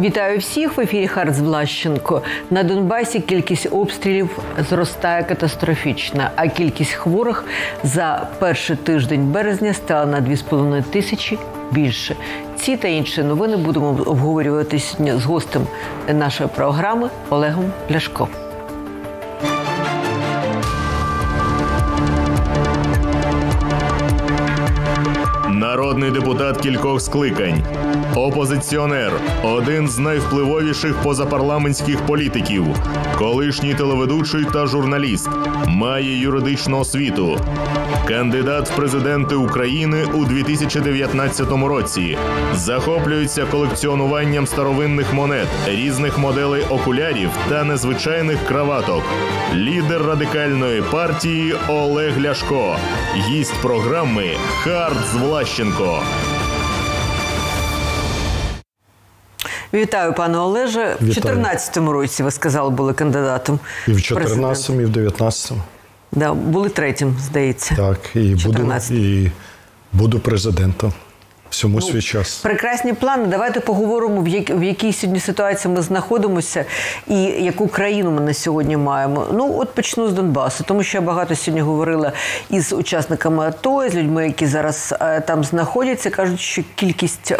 Вітаю всіх в ефірі Харц Влащенко. На Донбасі кількість обстрілів зростає катастрофічно, а кількість хворих за перший тиждень березня стала на 2,5 тисячі більше. Ці та інші новини будемо обговорювати сьогодні з гостем нашої програми Олегом Ляшко. Народний депутат кількох скликань, опозиціонер, один з найвпливовіших позапарламентських політиків, колишній телеведучий та журналіст, має юридичну освіту, кандидат в президенти України у 2019 році, захоплюється колекціонуванням старовинних монет, різних моделей окулярів та незвичайних краваток. Лідер радикальної партії Олег Ляшко, гість програми Хард з Влащенко. Вітаю, пане Олеже. В 2014 році ви сказали, були кандидатом. І в в 14-му, і в 19-му. Да, були третім, здається. Так, і буду, і буду президентом. Всьому Ну, свій час. Прекрасні плани. Давайте поговоримо, в, як, в якій сьогодні ситуації ми знаходимося і яку країну ми на сьогодні маємо. Ну, от почну з Донбасу, тому що я багато сьогодні говорила із учасниками АТО, з людьми, які зараз е, там знаходяться, кажуть, що кількість е,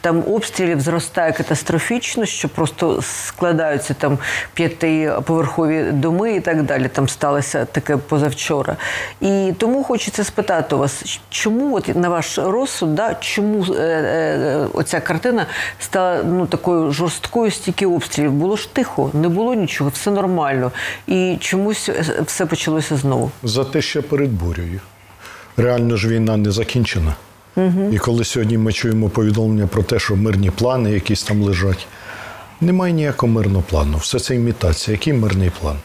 там обстрілів зростає катастрофічно, що просто складаються там п'ятиповерхові доми і так далі. Там сталося таке позавчора. І тому хочеться спитати у вас, чому от на ваш розсуд, да, чому е, е, оця картина стала ну такою жорсткою стільки обстрілів? Було ж тихо, не було нічого, все нормально. І чомусь е, все почалося знову. За те, що перед бурею. Реально ж війна не закінчена. Угу. І коли сьогодні ми чуємо повідомлення про те, що мирні плани якісь там лежать, немає ніякого мирного плану. Все це імітація. Який мирний план?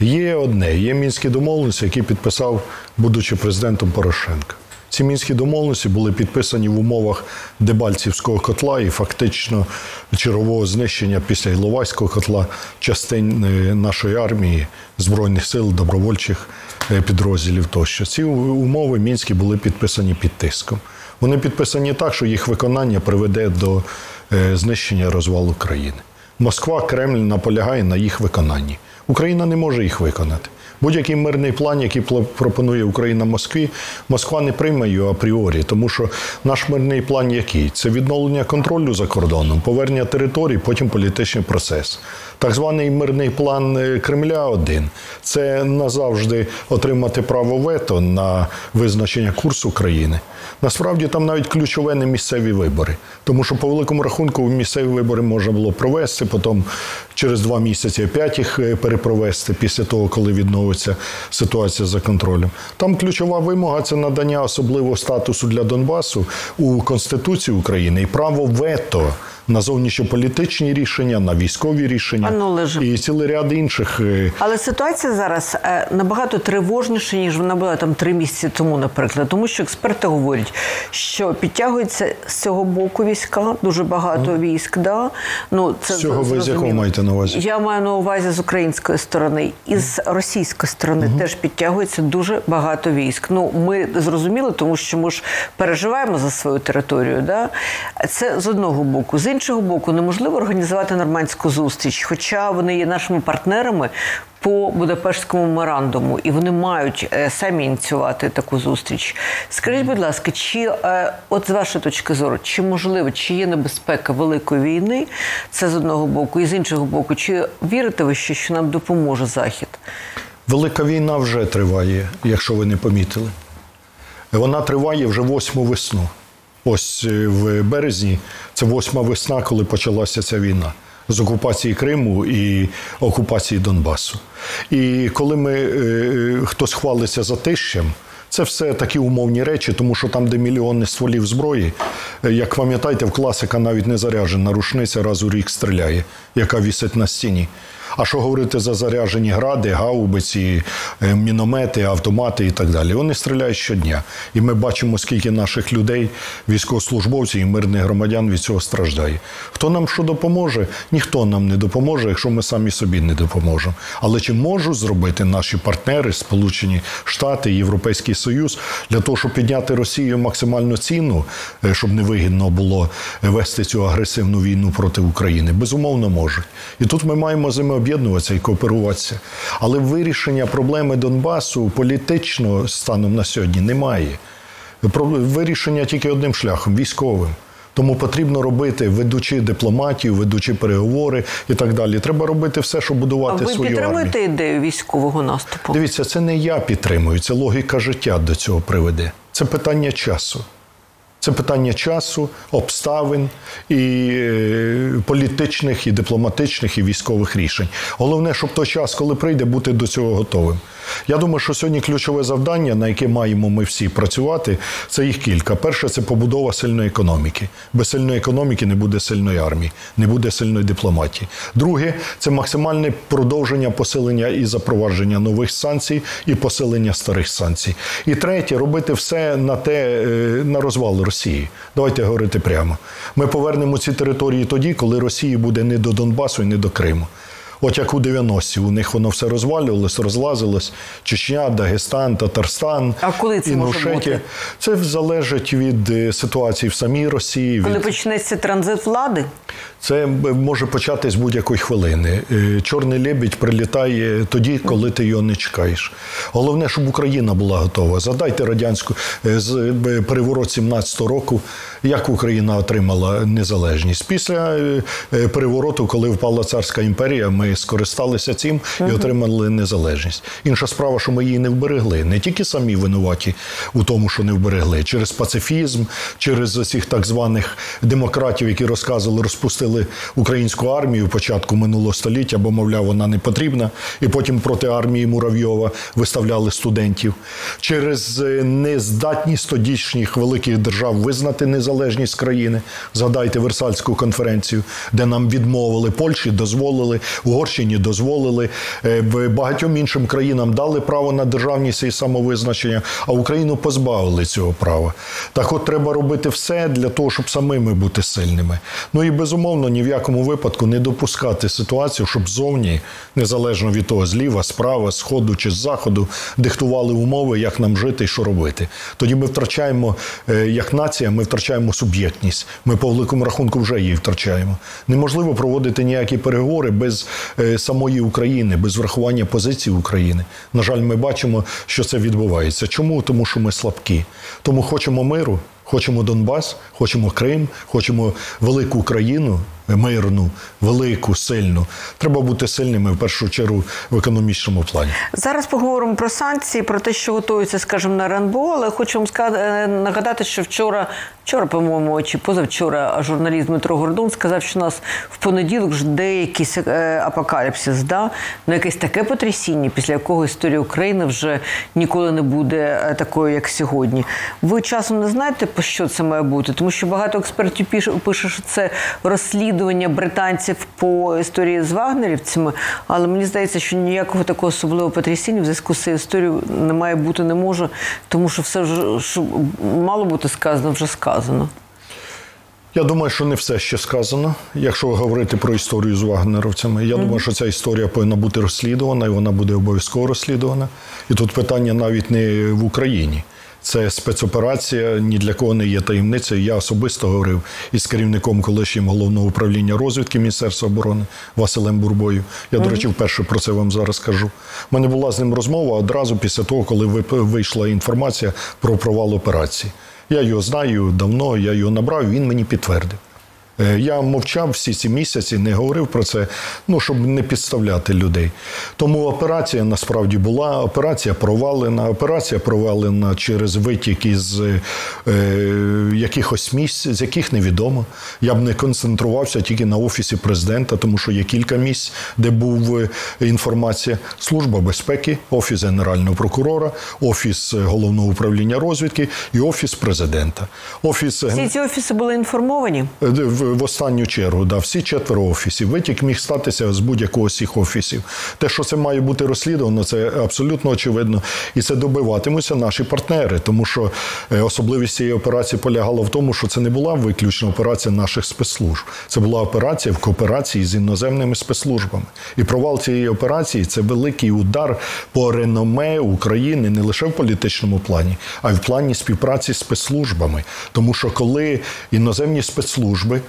Є одне, є мінські домовленості, які підписав, будучи президентом Порошенка. Ці мінські домовленості були підписані в умовах Дебальцівського котла і фактично чергового знищення після Іловайського котла частин е, нашої армії, збройних сил, добровольчих е, підрозділів тощо. Ці умови мінські були підписані під тиском. Вони підписані так, що їх виконання приведе до е, знищення розвалу країни. Москва, Кремль наполягає на їх виконанні. Україна не може їх виконати. Будь-який мирний план, який пропонує Україна Москві, Москва не прийме його апріорі, тому що наш мирний план який? Це відновлення контролю за кордоном, повернення територій, потім політичний процес. Так званий мирний план Кремля один це назавжди отримати право вето на визначення курсу країни. Насправді там навіть ключове не місцеві вибори, тому що по великому рахунку місцеві вибори можна було провести, потім через два місяці опять їх перепровести після того, коли відновиться ситуація за контролем. Там ключова вимога це надання особливого статусу для Донбасу у Конституції України і право вето. На зовнішньополітичні рішення, на військові рішення і цілий ряд інших. Але ситуація зараз набагато тривожніша, ніж вона була там три місяці тому, наприклад, тому що експерти говорять, що підтягуються з цього боку війська, дуже багато mm. військ. Да? Ну це з цього ви з якого маєте на увазі? Я маю на увазі з української сторони і з російської сторони mm. теж підтягується дуже багато військ. Ну ми зрозуміли, тому що ми ж переживаємо за свою територію. Да? Це з одного боку. З іншого боку, неможливо організувати нормандську зустріч, хоча вони є нашими партнерами по Будапештському меморандуму, і вони мають е, самі ініціювати таку зустріч. Скажіть, будь ласка, чи е, от з вашої точки зору, чи можливо, чи є небезпека великої війни? Це з одного боку, і з іншого боку, чи вірите ви ще, що нам допоможе Захід? Велика війна вже триває, якщо ви не помітили. Вона триває вже восьму весну. Ось е, в березні це восьма весна, коли почалася ця війна з окупації Криму і окупації Донбасу. І коли ми е, хтось хвалиться за тищем, це все такі умовні речі, тому що там, де мільйони стволів зброї, е, як пам'ятаєте, в класика навіть не заряджена рушниця раз у рік стріляє, яка вісить на стіні. А що говорити за заряджені гради, гаубиці, е, міномети, автомати і так далі? Вони стріляють щодня. І ми бачимо, скільки наших людей, військовослужбовців і мирних громадян від цього страждає. Хто нам що допоможе? Ніхто нам не допоможе, якщо ми самі собі не допоможемо. Але чи можуть зробити наші партнери, Сполучені Штати, Європейський Союз, для того, щоб підняти Росію максимальну ціну, е, щоб не вигідно було вести цю агресивну війну проти України? Безумовно, можуть. І тут ми маємо з об'єднуватися і кооперуватися. Але вирішення проблеми Донбасу політично станом на сьогодні немає. Вирішення тільки одним шляхом військовим. Тому потрібно робити, ведучи дипломатію, ведучи переговори і так далі. Треба робити все, щоб А будувати ви свою армію. підтримуєте ідею військового наступу? Дивіться, це не я підтримую, це логіка життя до цього приведе. Це питання часу. Це питання часу, обставин і е, політичних, і дипломатичних, і військових рішень. Головне, щоб той час, коли прийде, бути до цього готовим. Я думаю, що сьогодні ключове завдання, на яке маємо ми всі працювати, це їх кілька. Перше це побудова сильної економіки. Без сильної економіки не буде сильної армії, не буде сильної дипломатії. Друге це максимальне продовження посилення і запровадження нових санкцій і посилення старих санкцій. І третє робити все на те, е, на розвал Росії. Давайте говорити прямо. Ми повернемо ці території тоді, коли Росії буде не до Донбасу і не до Криму. От як у 90-ті, у них воно все розвалювалось, розлазилось. Чечня, Дагестан, Татарстан, А коли це може бути? Це залежить від е, ситуації в самій Росії. Коли від... почнеться транзит влади? Це б- може початись будь-якої хвилини. Е, Чорний лебідь прилітає тоді, коли ти його не чекаєш. Головне, щоб Україна була готова. Задайте радянську е, з е, переворот 17-го року, як Україна отримала незалежність. Після е, е, перевороту, коли впала царська імперія, ми скористалися цим і отримали незалежність. Інша справа, що ми її не вберегли. Не тільки самі винуваті у тому, що не вберегли, через пацифізм, через цих так званих демократів, які розказували, розпустили українську армію початку минулого століття, бо, мовляв, вона не потрібна. І потім проти армії Муравйова виставляли студентів. Через е, нездатність тодішніх великих держав визнати незалежність країни. Згадайте Версальську конференцію, де нам відмовили Польщі, дозволили, Угорщині дозволили, е, багатьом іншим країнам дали право на державність і самовизначення, а Україну позбавили цього права. Так от треба робити все для того, щоб самими бути сильними. Ну і безумовно ні в якому випадку не допускати ситуацію, щоб зовні, незалежно від того, зліва, справа, сходу чи з заходу, диктували умови, як нам жити і що робити. Тоді ми втрачаємо е, як нація, ми втрачаємо суб'єктність. Ми по великому рахунку вже її втрачаємо. Неможливо проводити ніякі переговори без самої України, без врахування позиції України. На жаль, ми бачимо, що це відбувається. Чому? Тому що ми слабкі. Тому хочемо миру. Хочемо Донбас, хочемо Крим, хочемо велику Україну, мирну, велику, сильну. Треба бути сильними в першу чергу в економічному плані. Зараз поговоримо про санкції, про те, що готується, скажімо, на РНБО, але хочу вам сказати, е, нагадати, що вчора, вчора, по-моєму, чи позавчора журналіст Дмитро Гордон сказав, що у нас в понеділок жде якийсь е, апокаліпсис, да? ну, якесь таке потрясіння, після якого історія України вже ніколи не буде е, такою, як сьогодні. Ви часом не знаєте, що це має бути? Тому що багато експертів пише, пише що це розслідування британців по історії з вагнерівцями, але мені здається, що ніякого такого особливого потрясіння в зв'язку з цією історією не має бути не може, тому що все вже що мало бути сказано, вже сказано. Я думаю, що не все ще сказано. Якщо говорити про історію з вагнеровцями, я думаю, що ця історія повинна бути розслідувана, і вона буде обов'язково розслідувана. І тут питання навіть не в Україні. Це спецоперація, ні для кого не є таємницею. Я особисто говорив із керівником колишнім головного управління розвідки Міністерства оборони Василем Бурбою. Я, до речі, вперше про це вам зараз кажу. У мене була з ним розмова одразу після того, коли вийшла інформація про провал операції. Я його знаю давно, я його набрав, він мені підтвердив. Е, Я мовчав всі ці місяці, не говорив про це, ну щоб не підставляти людей. Тому операція насправді була. Операція провалена. Операція провалена через витік із е, якихось місць, з яких невідомо. Я б не концентрувався тільки на офісі президента, тому що є кілька місць, де був е, інформація. Служба безпеки, офіс генерального прокурора, офіс головного управління розвідки і офіс президента. Офіс Всі ці офіси були інформовані. Е, в- в останню чергу, да, всі четверо офісів. Витік міг статися з будь-якого з цих офісів. Те, що це має бути розслідувано, це абсолютно очевидно. І це добиватимуться наші партнери, тому що е, особливість цієї операції полягала в тому, що це не була виключно операція наших спецслужб. Це була операція в кооперації з іноземними спецслужбами. І провал цієї операції це великий удар по реноме України не лише в політичному плані, а й в плані співпраці з спецслужбами. Тому що коли іноземні спецслужби,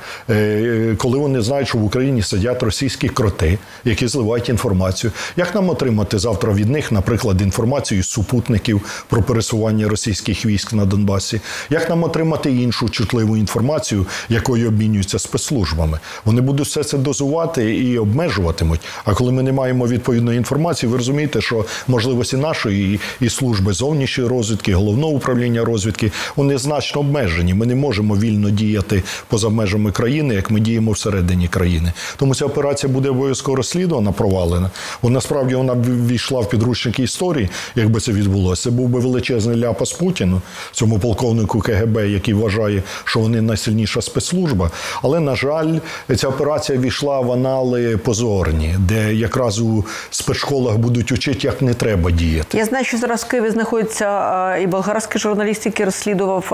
коли вони знають, що в Україні сидять російські кроти, які зливають інформацію, як нам отримати завтра від них, наприклад, інформацію з супутників про пересування російських військ на Донбасі? Як нам отримати іншу чутливу інформацію, якою обмінюються спецслужбами? Вони будуть все це дозувати і обмежуватимуть. А коли ми не маємо відповідної інформації, ви розумієте, що можливості нашої і, і служби зовнішньої розвідки, головного управління розвідки, вони значно обмежені. Ми не можемо вільно діяти поза межами країни, як ми діємо всередині країни. Тому ця операція буде обов'язково розслідувана, провалена. Бо насправді вона б війшла в підручники історії, якби це відбулося. Це був би величезний ляпас Путіну, цьому полковнику КГБ, який вважає, що вони найсильніша спецслужба. Але на жаль, ця операція війшла в анали позорні, де якраз у спецшколах будуть учити, як не треба діяти. Я знаю, що зараз в Києві знаходиться і болгарський журналіст, який розслідував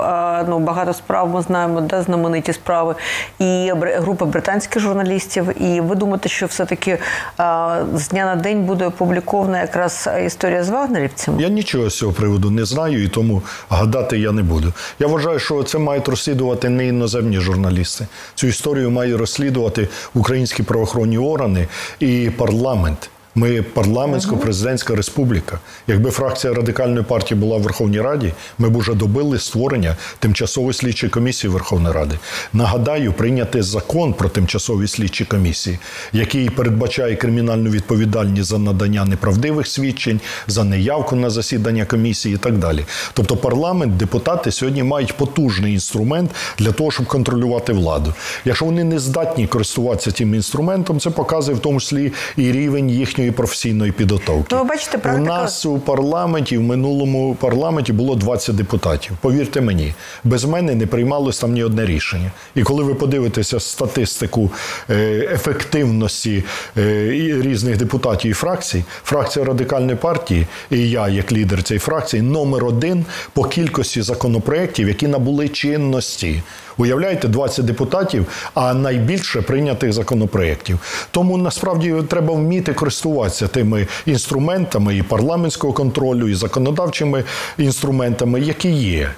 ну, багато справ. Ми знаємо, де знамениті справи, і група британських журналістів. І ви думаєте, що все-таки з дня на день буде опублікована якраз історія з вагнерівцями? Я нічого з цього приводу не знаю, і тому гадати я не буду. Я вважаю, що це мають розслідувати не іноземні журналісти. Цю історію мають розслідувати українські правоохоронні органи і парламент. Ми парламентсько-президентська республіка. Якби фракція радикальної партії була в Верховній Раді, ми б уже добили створення тимчасової слідчої комісії Верховної Ради. Нагадаю, прийняти закон про тимчасові слідчі комісії, який передбачає кримінальну відповідальність за надання неправдивих свідчень, за неявку на засідання комісії і так далі. Тобто, парламент, депутати сьогодні мають потужний інструмент для того, щоб контролювати владу. Якщо вони не здатні користуватися цим інструментом, це показує в тому числі і рівень їхньої професійної підготовки. Ну, ви бачите, у нас у парламенті в минулому парламенті було 20 депутатів. Повірте мені, без мене не приймалось там ні одне рішення. І коли ви подивитеся статистику е, ефективності е, різних депутатів і фракцій, фракція радикальної партії і я, як лідер цієї фракції, номер один по кількості законопроєктів, які набули чинності. Уявляєте, 20 депутатів, а найбільше прийнятих законопроєктів. Тому насправді треба вміти користуватися тими інструментами і парламентського контролю, і законодавчими інструментами, які є.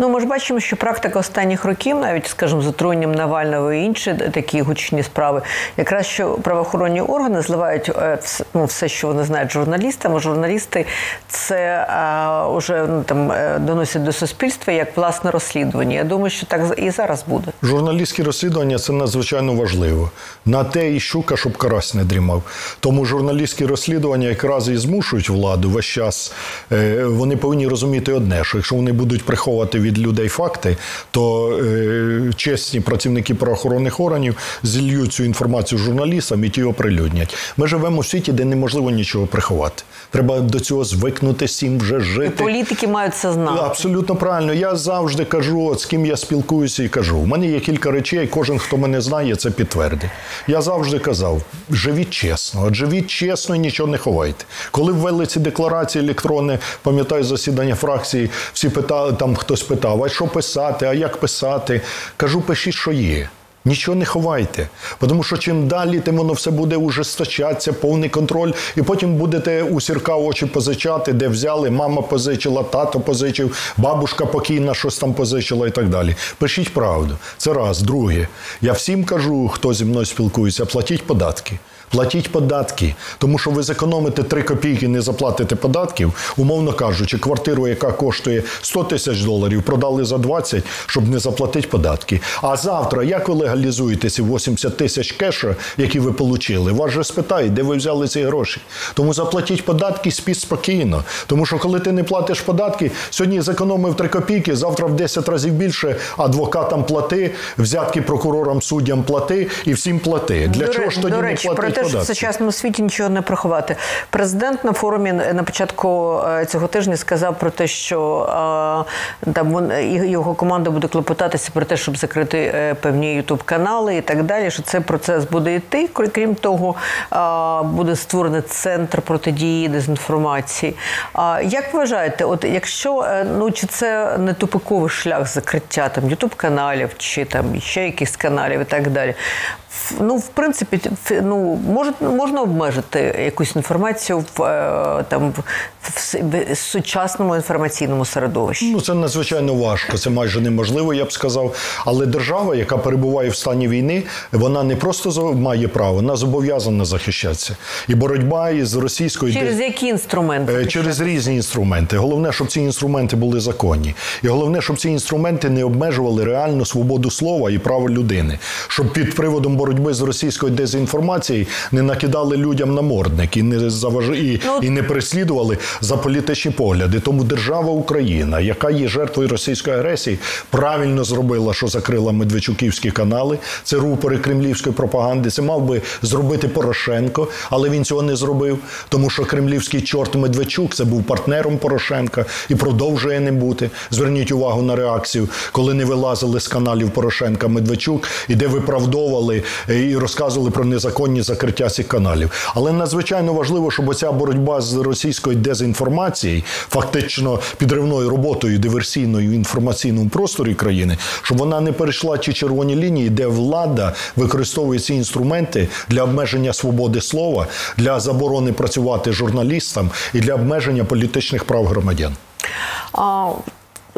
Ну, ми ж бачимо, що практика останніх років, навіть скажімо, з отруєнням Навального і інші такі гучні справи, якраз що правоохоронні органи зливають е, ну, все, що вони знають журналістам. Журналісти це а, уже ну, там е, доносять до суспільства як власне розслідування. Я думаю, що так і зараз буде. Журналістські розслідування це надзвичайно важливо. На те і щука, щоб карась не дрімав. Тому журналістські розслідування якраз і змушують владу весь час. е, Вони повинні розуміти одне, що якщо вони будуть приховувати від людей факти, то е, чесні працівники правоохоронних органів зільють цю інформацію журналістам і ті оприлюднять. Ми живемо в світі, де неможливо нічого приховати. Треба до цього звикнути всім вже І жити. політики мають це знати. Абсолютно правильно. Я завжди кажу, от з ким я спілкуюся і кажу. У мене є кілька речей, кожен, хто мене знає, це підтвердить. Я завжди казав: живіть чесно, от живіть чесно і нічого не ховайте. Коли ввели ці декларації електронні, пам'ятаю засідання фракції, всі питали, там хтось питав, а що писати, а як писати. Кажу, пишіть, що є. Нічого не ховайте, тому що чим далі, тим воно все буде ужесточатися, повний контроль, і потім будете у сірка очі позичати, де взяли, мама позичила, тато позичив, бабушка покійна щось там позичила і так далі. Пишіть правду. Це раз. Друге, я всім кажу, хто зі мною спілкується, платіть податки. Платіть податки, тому що ви зекономите 3 копійки, не заплатите податків, умовно кажучи, квартиру, яка коштує 100 тисяч доларів, продали за 20, щоб не заплатити податки. А завтра, як ви легалізуєте ці 80 тисяч кеша, які ви отримали? Вас же спитають, де ви взяли ці гроші. Тому заплатіть податки, спіть спокійно. Тому що коли ти не платиш податки, сьогодні зекономив 3 копійки, завтра в 10 разів більше адвокатам плати, взятки прокурорам, суддям плати і всім плати. Для До чого ж тоді не платити про теж в сучасному світі нічого не приховати. Президент на форумі на початку е, цього тижня сказав про те, що е, там і його команда буде клопотатися про те, щоб закрити е, певні ютуб канали і так далі. Що цей процес буде йти. Крім того, буде створений центр протидії дезінформації. Як вважаєте, от якщо ну чи це не тупиковий шлях закриття там ютуб каналів чи там ще якихось каналів і так далі? Ну, в принципі, ну може можна обмежити якусь інформацію в е, там в, в сучасному інформаційному середовищі. Ну, це надзвичайно важко, це майже неможливо, я б сказав. Але держава, яка перебуває в стані війни, вона не просто має право, вона зобов'язана захищатися. І боротьба із російською Через які інструменти? Е, через різні інструменти. Головне, щоб ці інструменти були законні. І головне, щоб ці інструменти не обмежували реальну свободу слова і право людини. Щоб під приводом боротьби з російською дезінформацією не накидали людям намордник і не заваж... і, Ну, і не переслідували за політичні погляди. Тому держава Україна, яка є жертвою російської агресії, правильно зробила, що закрила медведчуківські канали. Це рупори кремлівської пропаганди. Це мав би зробити Порошенко, але він цього не зробив, тому що кремлівський чорт Медведчук це був партнером Порошенка і продовжує ним бути. Зверніть увагу на реакцію, коли не вилазили з каналів Порошенка Медведчук, і де виправдовували і розказували про незаконні закриття цих каналів. Але надзвичайно важливо, щоб оця боротьба з російською дезінформацією, фактично підривною роботою диверсійною інформаційному просторі країни, щоб вона не перейшла ті червоні лінії, де влада використовує ці інструменти для обмеження свободи слова, для заборони працювати журналістам і для обмеження політичних прав громадян.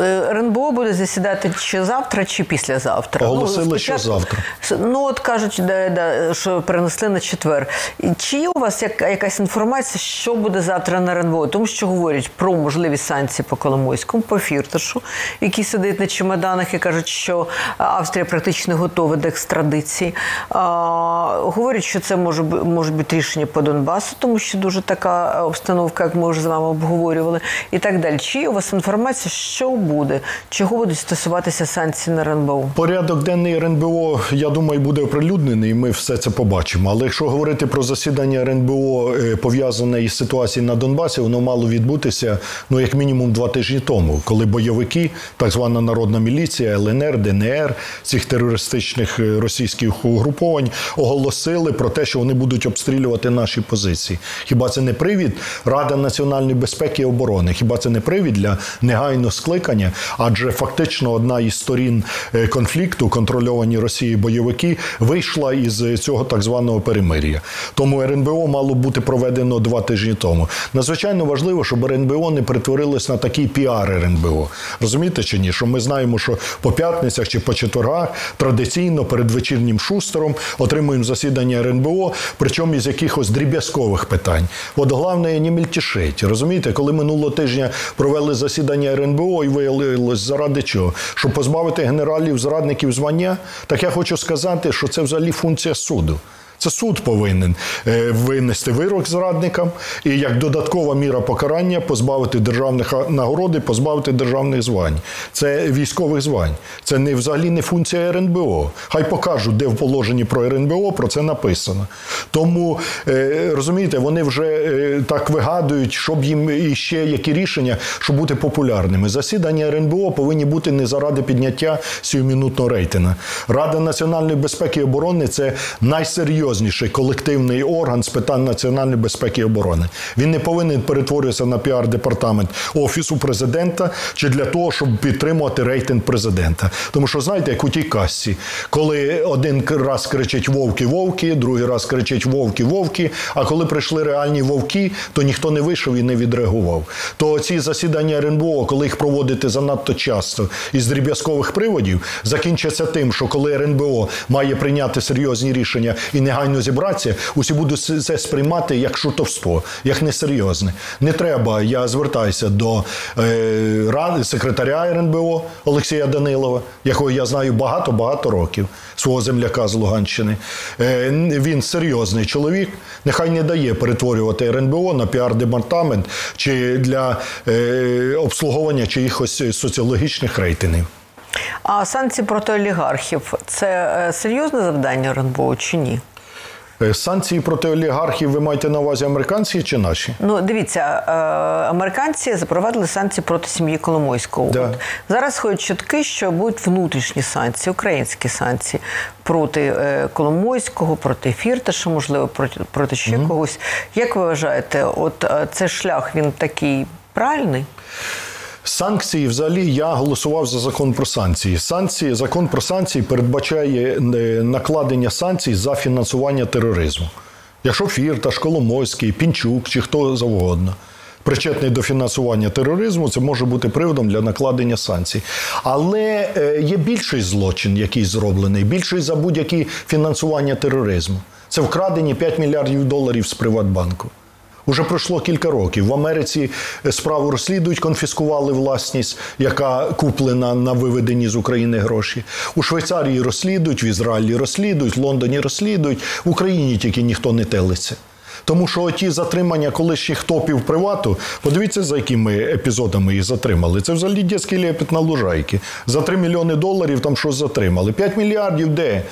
Е, РНБО буде засідати чи завтра, чи післязавтра. Оголосили, що завтра. Ну от кажуть, да, да, що перенесли на четвер. Чи є у вас як, якась інформація, що буде завтра на РНБО? Тому що говорять про можливі санкції по Коломойському, по Фірташу, який сидить на чемоданах і кажуть, що Австрія практично готова до екстрадиції. А, говорять, що це може може бути рішення по Донбасу, тому що дуже така обстановка, як ми вже з вами обговорювали, і так далі. Чи є у вас інформація, що буде, чого будуть стосуватися санкції на РНБО? Порядок денний РНБО, я думаю, буде оприлюднений, і ми все це побачимо. Але якщо говорити про засідання РНБО е, пов'язане із ситуацією на Донбасі, воно мало відбутися ну як мінімум два тижні тому, коли бойовики, так звана народна міліція, ЛНР, ДНР, цих терористичних е, російських угруповань оголосили про те, що вони будуть обстрілювати наші позиції. Хіба це не привід Рада національної безпеки і оборони? Хіба це не привід для негайного скликання? Адже фактично одна із сторін е, конфлікту, контрольовані Росією бойовики, вийшла із е, цього так званого перемир'я. Тому РНБО мало бути проведено два тижні тому. Надзвичайно важливо, щоб РНБО не перетворилось на такий піар РНБО. Розумієте чи ні? Що ми знаємо, що по п'ятницях чи по четвергах традиційно перед вечірнім шустером отримуємо засідання РНБО, причому із якихось дріб'язкових питань. От головне не мільтішить. Розумієте, коли минулого тижня провели засідання РНБО і виявилось заради чого? Щоб позбавити генералів зрадників звання, так я хочу сказати, що це взагалі функція суду. Це суд повинен е, винести вирок зрадникам і як додаткова міра покарання позбавити державних нагороди, позбавити державних звань. Це військових звань. Це не взагалі не функція РНБО. Хай покажуть, де в положенні про РНБО про це написано. Тому е, розумієте, вони вже е, так вигадують, щоб їм іще які рішення, щоб бути популярними. Засідання РНБО повинні бути не заради підняття сіюмінутного рейтинга. Рада національної безпеки і оборони це найсерйозніший колективний орган з питань національної безпеки і оборони. Він не повинен перетворюватися на піар-департамент офісу президента чи для того, щоб підтримувати рейтинг президента. Тому що знаєте, як у тій казці, коли один раз кричить вовки, вовки, другий раз кричить вовки, вовки. А коли прийшли реальні вовки, то ніхто не вийшов і не відреагував. То ці засідання РНБО, коли їх проводити занадто часто із дріб'язкових приводів, закінчаться тим, що коли РНБО має прийняти серйозні рішення і негайно зібратися, усі будуть це сприймати як шутовство, як несерйозне. Не треба. Я звертаюся до е, секретаря РНБО Олексія Данилова, якого я знаю багато-багато років, свого земляка з Луганщини. Е, він серйозний чоловік. Нехай не дає перетворювати РНБО на піар-департамент чи для е, обслуговування чиїхось соціологічних рейтингів. А санкції проти олігархів це е, серйозне завдання РНБО чи ні? Е, Санкції проти олігархів ви маєте на увазі американські чи наші? Ну, дивіться, е, американці запровадили санкції проти сім'ї Коломойського. Да. От зараз ходять чутки, що будуть внутрішні санкції, українські санкції проти е, Коломойського, проти Фірташа, можливо, проти, проти ще когось. Як ви вважаєте, от цей шлях він такий правильний? Санкції, взагалі, я голосував за закон про санкції. Санкції, закон про санкції передбачає е, накладення санкцій за фінансування тероризму. Якщо Фірташ, Коломойський, Пінчук чи хто завгодно причетний до фінансування тероризму, це може бути приводом для накладення санкцій. Але е, є більший злочин, який зроблений, більший за будь-яке фінансування тероризму. Це вкрадені 5 мільярдів доларів з Приватбанку. Уже пройшло кілька років. В Америці справу розслідують, конфіскували власність, яка куплена на виведені з України гроші. У Швейцарії розслідують, в Ізраїлі розслідують, в Лондоні розслідують. В Україні тільки ніхто не телиться. Тому що ті затримання колишніх топів привату, подивіться, за якими епізодами їх затримали. Це взагалі дітський лепет на лужайки. За 3 мільйони доларів там щось затримали. 5 мільярдів де?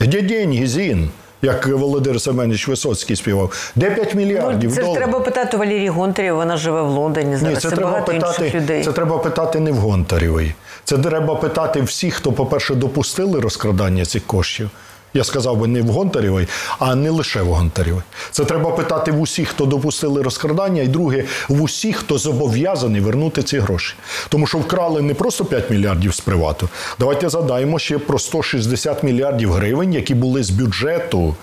Де деньги, зін? Як Володимир Семенович Висоцький співав. Де 5 мільярдів Ну, це ж доларів? треба питати Валерії Гонтарєвої, вона живе в Лондоні зараз. Ні, це, це треба багато питати. інших людей. Це треба питати не в Гонтарєвої. Це треба питати всіх, хто, по-перше, допустили розкрадання цих коштів. Я сказав би не в Гонтарєвої, а не лише в Гонтарєвої. Це треба питати в усіх, хто допустили розкрадання, і друге, в усіх, хто зобов'язаний вернути ці гроші. Тому що вкрали не просто 5 мільярдів з привату. Давайте задаємо ще про 160 мільярдів гривень, які були з бюджету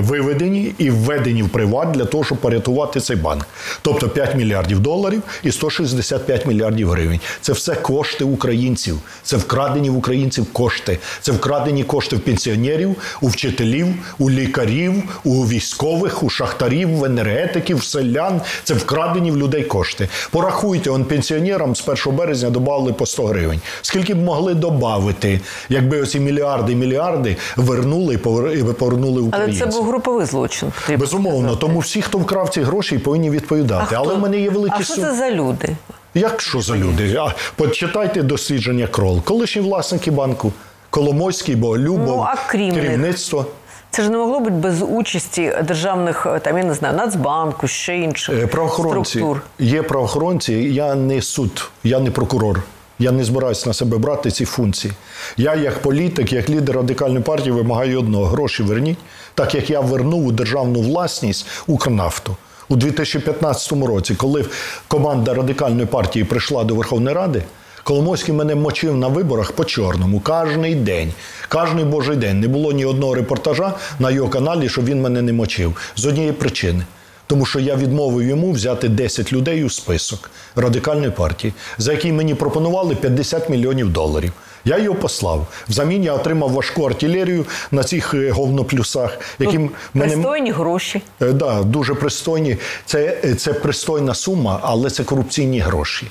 виведені і введені в приват для того, щоб порятувати цей банк. Тобто 5 мільярдів доларів і 165 мільярдів гривень. Це все кошти українців. Це вкрадені в українців кошти. Це вкрадені кошти в пенсіонерів, у вчителів, у лікарів, у військових, у шахтарів, в енергетиків, в селян. Це вкрадені в людей кошти. Порахуйте, он пенсіонерам з 1 березня додали по 100 гривень. Скільки б могли додати, якби оці мільярди мільярди вернули і повернули Але українцям? Це був груповий злочин. потрібно Безумовно, сказати. тому всі, хто вкрав ці гроші, повинні відповідати. Але хто- в мене є великі А що це за люди? Як що за люди? А, почитайте дослідження Крол. Колишні власники банку, Коломойський, Боголюбов, Ну, а крім керівництво. Це ж не могло бути без участі державних е, там я не знаю Нацбанку, ще інших Е, Правоохоронці структур. є правоохоронці. Я не суд, я не прокурор. Я не збираюся на себе брати ці функції. Я, як політик, як лідер радикальної партії, вимагаю одного: гроші верніть, так як я вернув у державну власність Укрнафту. У 2015 році, коли команда радикальної партії прийшла до Верховної Ради, Коломойський мене мочив на виборах по чорному кожний день, кожний божий день. Не було ні одного репортажа на його каналі, щоб він мене не мочив. З однієї причини. Тому що я відмовив йому взяти 10 людей у список радикальної партії, за який мені пропонували 50 мільйонів доларів. Я його послав. Взамін я отримав важку артилерію на цих е, говноплюсах, яким мене Пристойні гроші. Е, Да, дуже пристойні. Це, е, це пристойна сума, але це корупційні гроші.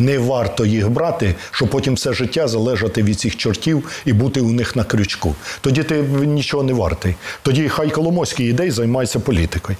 Не варто їх брати, щоб потім все життя залежати від цих чортів і бути у них на крючку. Тоді ти нічого не вартий. Тоді хай Коломойський іде і займається політикою.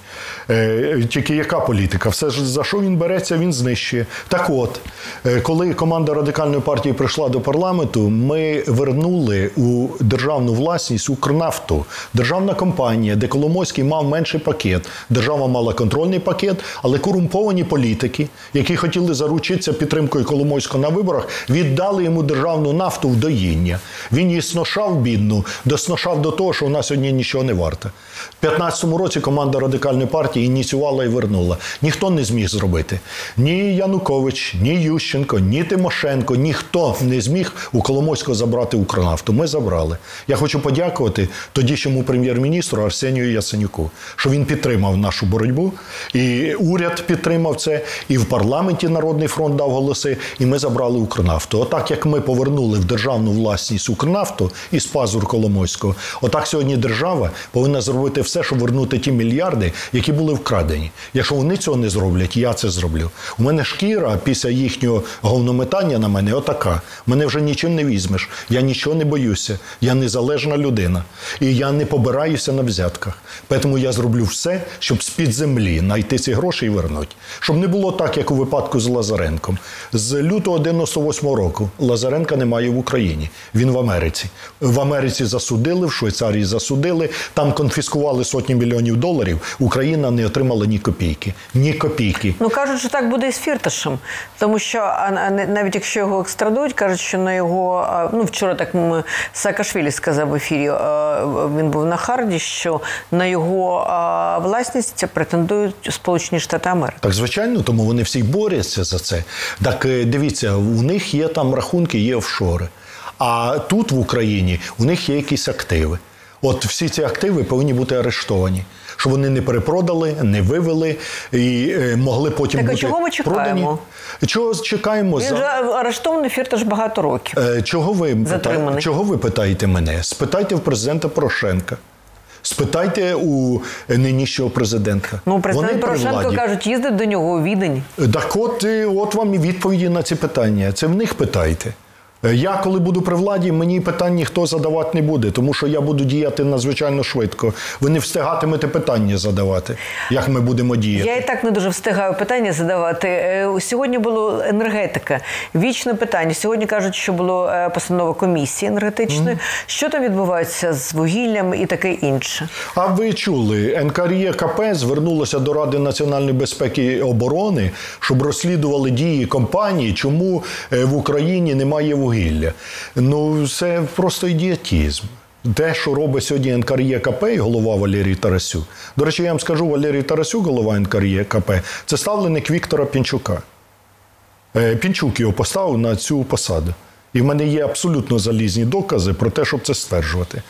Е, тільки яка політика? Все ж за що він береться, він знищує. Так от, е, коли команда радикальної партії прийшла до парламенту, ми вернули у державну власність Укрнафту, державна компанія, де Коломойський мав менший пакет. Держава мала контрольний пакет, але корумповані політики, які хотіли заручитися підтримкою Коломойського на виборах, віддали йому державну нафту в доїння. Він її сношав бідну, досношав до того, що вона сьогодні нічого не варта. В 2015 році команда радикальної партії ініціювала і вернула. Ніхто не зміг зробити. Ні Янукович, ні Ющенко, ні Тимошенко, ніхто не зміг у Коломойського забрати Укрнафту. Ми забрали. Я хочу подякувати тодішньому прем'єр-міністру Арсенію Яценюку, що він підтримав нашу боротьбу, і уряд підтримав це, і в парламенті Народний фронт дав голоси, і ми забрали Укрнафту. Отак, як ми повернули в державну власність Укрнафту із пазур Коломойського, отак сьогодні держава повинна зробити все, щоб вернути ті мільярди, які були вкрадені. Якщо вони цього не зроблять, я це зроблю. У мене шкіра після їхнього говнометання на мене отака. Мене вже нічим не візьмеш. Я нічого не боюся. Я незалежна людина. І я не побираюся на взятках. Тому я зроблю все, щоб з-під землі знайти ці гроші і вернути. Щоб не було так, як у випадку з Лазаренком. З лютого 98 року Лазаренка немає в Україні. Він в Америці. В Америці засудили, в Швейцарії засудили. Там конфіскували сотні мільйонів доларів. Україна не отримала ні копійки. Ні копійки. Ну кажуть, що так буде і з Фірташем, тому що навіть якщо його екстрадують, кажуть, що на його ну вчора так м, Саакашвілі сказав в ефірі. Він був на Харді, що на його власність претендують Сполучені Штати Америки. Так, звичайно, тому вони всі борються за це. Так е, дивіться, у них є там рахунки, є офшори. А тут в Україні у них є якісь активи. От всі ці активи повинні бути арештовані, щоб вони не перепродали, не вивели і е, могли потім Так, бути чого ми чекаємо? продані. Чого чекаємо Він за же арештований Фірташ багато років. Е, Чого ви, пита... Затриманий. Чого ви питаєте мене? Спитайте в президента Порошенка. Спитайте у нинішнього президента. Ну, президент при Порошенко владі. кажуть, їздить до нього у відень. Так от, е, от вам і відповіді на ці питання. Це в них питайте. Е, Я, коли буду при владі, мені питань ніхто задавати не буде, тому що я буду діяти надзвичайно швидко. Ви не встигатимете питання задавати, як ми будемо діяти. Я і так не дуже встигаю питання задавати. Е, Сьогодні було енергетика. Вічне питання. Сьогодні кажуть, що було е, постанова комісії енергетичної. Що там відбувається з вугіллям і таке інше? А ви чули, НКРЄКП звернулося до Ради національної безпеки і оборони, щоб розслідували дії компанії, чому в Україні немає вугілля. Ну, це просто ідіотізм. Те, що робить сьогодні НКРЄКП і голова Валерій Тарасюк. До речі, я вам скажу, Валерій Тарасюк, голова НКРЄКП, це ставленик Віктора Пінчука. Е, Пінчук його поставив на цю посаду. І в мене є абсолютно залізні докази про те, щоб це стверджувати.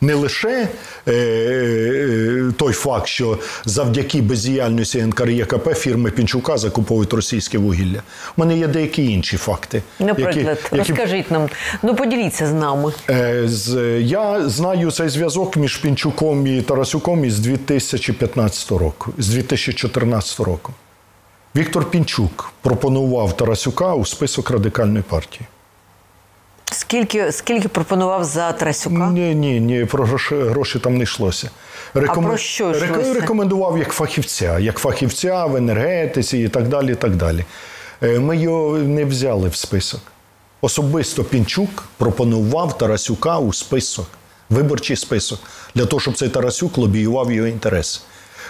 Не лише е, е, той факт, що завдяки бездіяльності НКРЄКП фірми Пінчука закуповують російське вугілля. У мене є деякі інші факти. Наприклад, розкажіть нам, ну поділіться з нами. Е, з- Я знаю цей зв'язок між Пінчуком і Тарасюком із 2015 року, з 2014 року. Віктор Пінчук пропонував Тарасюка у список радикальної партії. Скільки, скільки пропонував за Тарасюка? Ні, ні, ні, про гроші, гроші там не йшлося. Рекомен- про що йшлося? Рекомендував як фахівця, як фахівця в енергетиці і так далі. І так далі. Е, Ми його не взяли в список. Особисто Пінчук пропонував Тарасюка у список, виборчий список, для того, щоб цей Тарасюк лобіював його інтереси.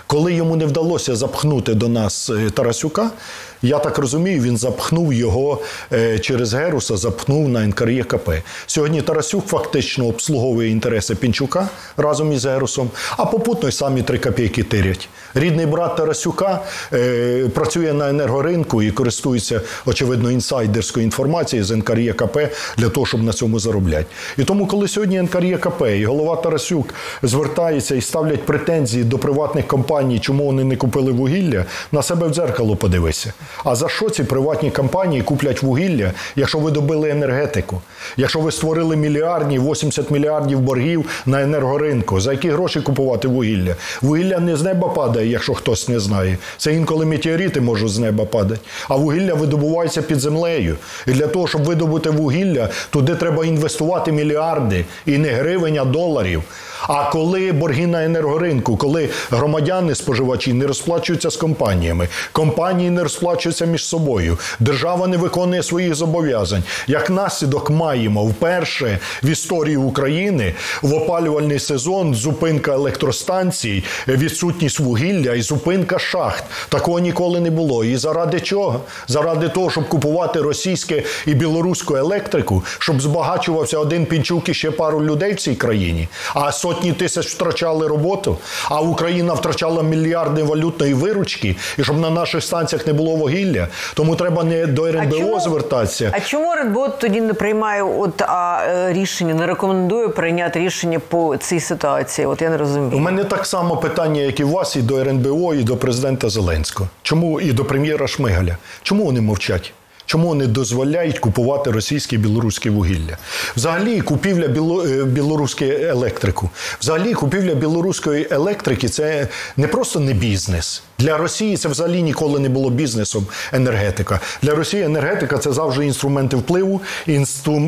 Коли йому не вдалося запхнути до нас е, Тарасюка, я так розумію, він запхнув його е, через Геруса, запхнув на НКРЄКП. Сьогодні Тарасюк фактично обслуговує інтереси Пінчука разом із Герусом, а попутно й самі три копійки тирять. Рідний брат Тарасюка е, працює на енергоринку і користується, очевидно, інсайдерською інформацією з НКРЄКП для того, щоб на цьому заробляти. І тому, коли сьогодні НКРЄКП і голова Тарасюк звертається і ставлять претензії до приватних компаній, чому вони не купили вугілля, на себе в дзеркало подивися. А за що ці приватні компанії куплять вугілля, якщо ви добили енергетику? Якщо ви створили мільярдні 80 мільярдів боргів на енергоринку, за які гроші купувати вугілля? Вугілля не з неба падає, якщо хтось не знає. Це інколи метеорити можуть з неба падати. А вугілля видобувається під землею. І для того, щоб видобути вугілля, туди треба інвестувати мільярди і не гривень, а доларів. А коли борги на енергоринку, коли громадяни, споживачі не розплачуються з компаніями, компанії не розплачуються між собою, держава не виконує своїх зобов'язань. Як наслідок маємо вперше в історії України в опалювальний сезон зупинка електростанцій, відсутність вугілля і зупинка шахт. Такого ніколи не було. І заради чого? Заради того, щоб купувати російське і білоруську електрику, щоб збагачувався один пінчук і ще пару людей в цій країні. А сотні тисяч втрачали роботу, а Україна втрачала мільярди валютної виручки, і щоб на наших станціях не було вугілля. Тому треба не до РНБО звертатися. А чому Редбот тоді не приймає от, а, е, рішення, не рекомендує прийняти рішення по цій ситуації? От я не розумію. У мене так само питання, як і у вас, і до РНБО, і до президента Зеленського. Чому і до прем'єра Шмигаля? Чому вони мовчать? Чому вони дозволяють купувати російське і білоруське вугілля? Взагалі, купівля біло, е, білоруської електрику. Взагалі, купівля білоруської електрики це не просто не бізнес. Для Росії це взагалі ніколи не було бізнесом енергетика. Для Росії енергетика це завжди інструменти впливу,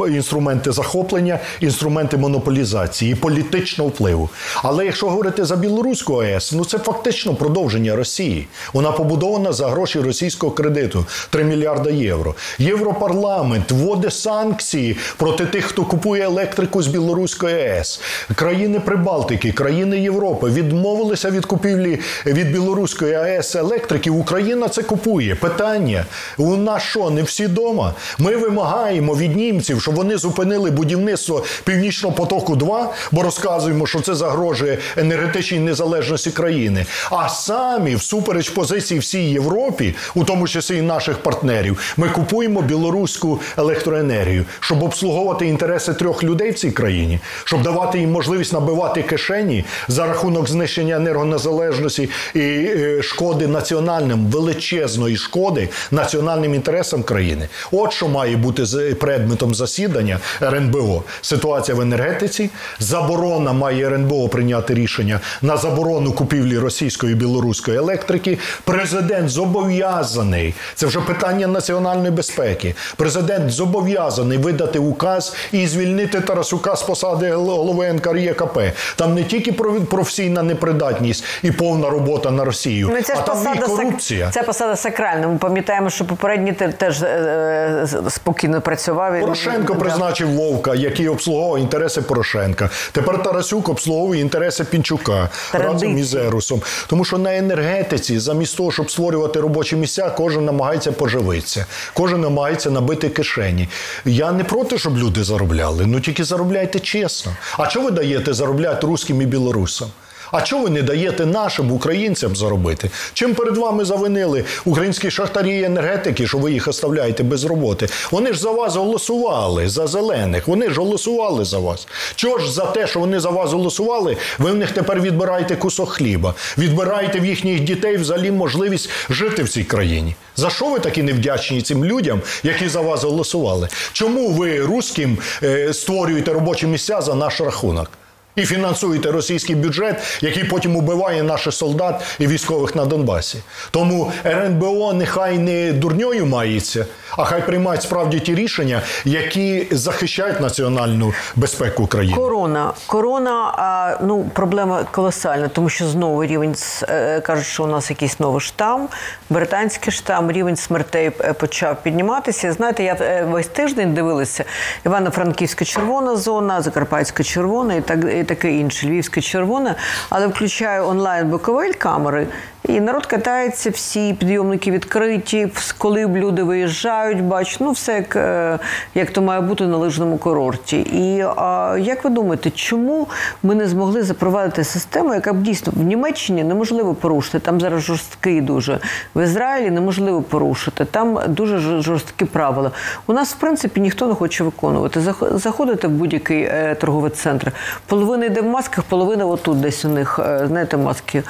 інструменти захоплення, інструменти монополізації, політичного впливу. Але якщо говорити за білоруську АЕС, ну це фактично продовження Росії. Вона побудована за гроші російського кредиту 3 мільярда євро. Європарламент вводить санкції проти тих, хто купує електрику з білоруської АЕС. Країни Прибалтики, країни Європи відмовилися від купівлі від білоруської АЕС електриків. Україна це купує. Питання: у нас що, не всі дома? Ми вимагаємо від німців, щоб вони зупинили будівництво Північного потоку 2 бо розказуємо, що це загрожує енергетичній незалежності країни. А самі, всупереч позиції всій Європі, у тому числі і наших партнерів, ми купуємо білоруську електроенергію, щоб обслуговувати інтереси трьох людей в цій країні, щоб давати їм можливість набивати кишені за рахунок знищення енергонезалежності і е, шкоди національним величезної шкоди національним інтересам країни. От що має бути предметом засідання РНБО. Ситуація в енергетиці, заборона має РНБО прийняти рішення на заборону купівлі російської і білоруської електрики. Президент зобов'язаний. Це вже питання національної безпеки. Президент зобов'язаний видати указ і звільнити Тарасюка з посади голови НКРЄКП. Там не тільки про- професійна непридатність і повна робота на Росію, Ну, це а ж там і посада сак- корупція. Це посада сакральна. Ми пам'ятаємо, що попередній теж е, е, спокійно працював. Порошенко Да. призначив Вовка, який обслуговував інтереси Порошенка. Тепер Тарасюк обслуговує інтереси Пінчука Традиції. разом із Ерусом. Тому що на енергетиці, замість того, щоб створювати робочі місця, кожен намагається поживитися, кожен намагається набити кишені. Я не проти, щоб люди заробляли, ну тільки заробляйте чесно. А що ви даєте заробляти русським і білорусам? А чого ви не даєте нашим українцям заробити? Чим перед вами завинили українські шахтарі і енергетики, що ви їх оставляєте без роботи? Вони ж за вас голосували, за зелених. Вони ж голосували за вас. Чого ж за те, що вони за вас голосували, ви в них тепер відбираєте кусок хліба, відбираєте в їхніх дітей взагалі можливість жити в цій країні. За що ви такі невдячні цим людям, які за вас голосували? Чому ви руським е, створюєте робочі місця за наш рахунок? І фінансуєте російський бюджет, який потім убиває наших солдат і військових на Донбасі. Тому РНБО нехай не дурньою мається, а хай приймають справді ті рішення, які захищають національну безпеку країни. Корона. Корона, ну, проблема колосальна, тому що знову рівень е, кажуть, що у нас якийсь новий штам, британський штам, рівень смертей е, почав підніматися. Знаєте, я е, весь тиждень дивилася Івано-Франківська червона зона, Закарпатська червона і так таке інше, львівське червоне, але включаю онлайн боковель камери. І народ катається, всі підйомники відкриті, коли б люди виїжджають, бачу, ну все як, е, як то має бути на лижному курорті. І а, як ви думаєте, чому ми не змогли запровадити систему, яка б дійсно в Німеччині неможливо порушити? Там зараз жорсткий дуже. В Ізраїлі неможливо порушити. Там дуже жорсткі правила. У нас, в принципі, ніхто не хоче виконувати. Зах- Заходите в будь-який е, торговий центр. Половина йде в масках, половина отут десь у них, е, знаєте, маски.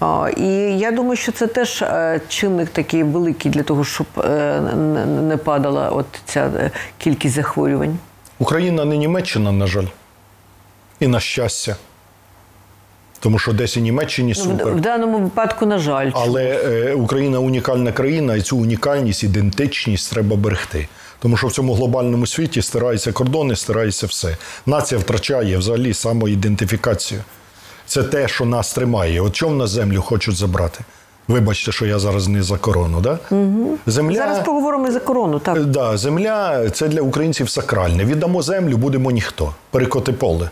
А, і я думаю, що це теж е, чинник такий великий для того, щоб е, не- падала от ця е, кількість захворювань. Україна не Німеччина, на жаль, і на щастя. Тому що десь і Німеччині Ну, супер. в, в даному випадку, на жаль, Але е, Україна унікальна країна, і цю унікальність, ідентичність треба берегти. Тому що в цьому глобальному світі стираються кордони, стирається все. Нація втрачає взагалі самоідентифікацію. Це те, що нас тримає. От чому нас землю хочуть забрати? Вибачте, що я зараз не за корону. Да? Угу. Земля... зараз поговоримо за корону. Так Е, Да, земля це для українців сакральне. Віддамо землю, будемо ніхто. Перекоти поле.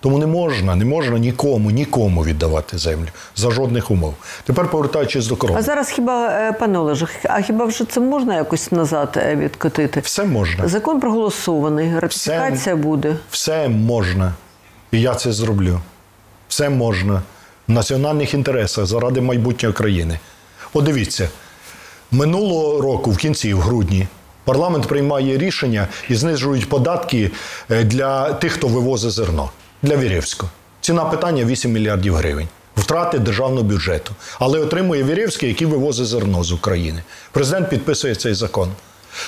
Тому не можна, не можна нікому, нікому віддавати землю за жодних умов. Тепер повертаючись до а зараз хіба е, пане Олеже, а хіба вже це можна якось назад е, відкотити? Все можна. Закон проголосований, ратифікація буде. Все можна. І я це зроблю. Все можна. В національних інтересах заради майбутнього країни. От дивіться, минулого року, в кінці, в грудні, парламент приймає рішення і знижують податки е, для тих, хто вивозить зерно, для Вірівського. Ціна питання 8 мільярдів гривень. Втрати державного бюджету. Але отримує Вірівський, який вивозить зерно з України. Президент підписує цей закон.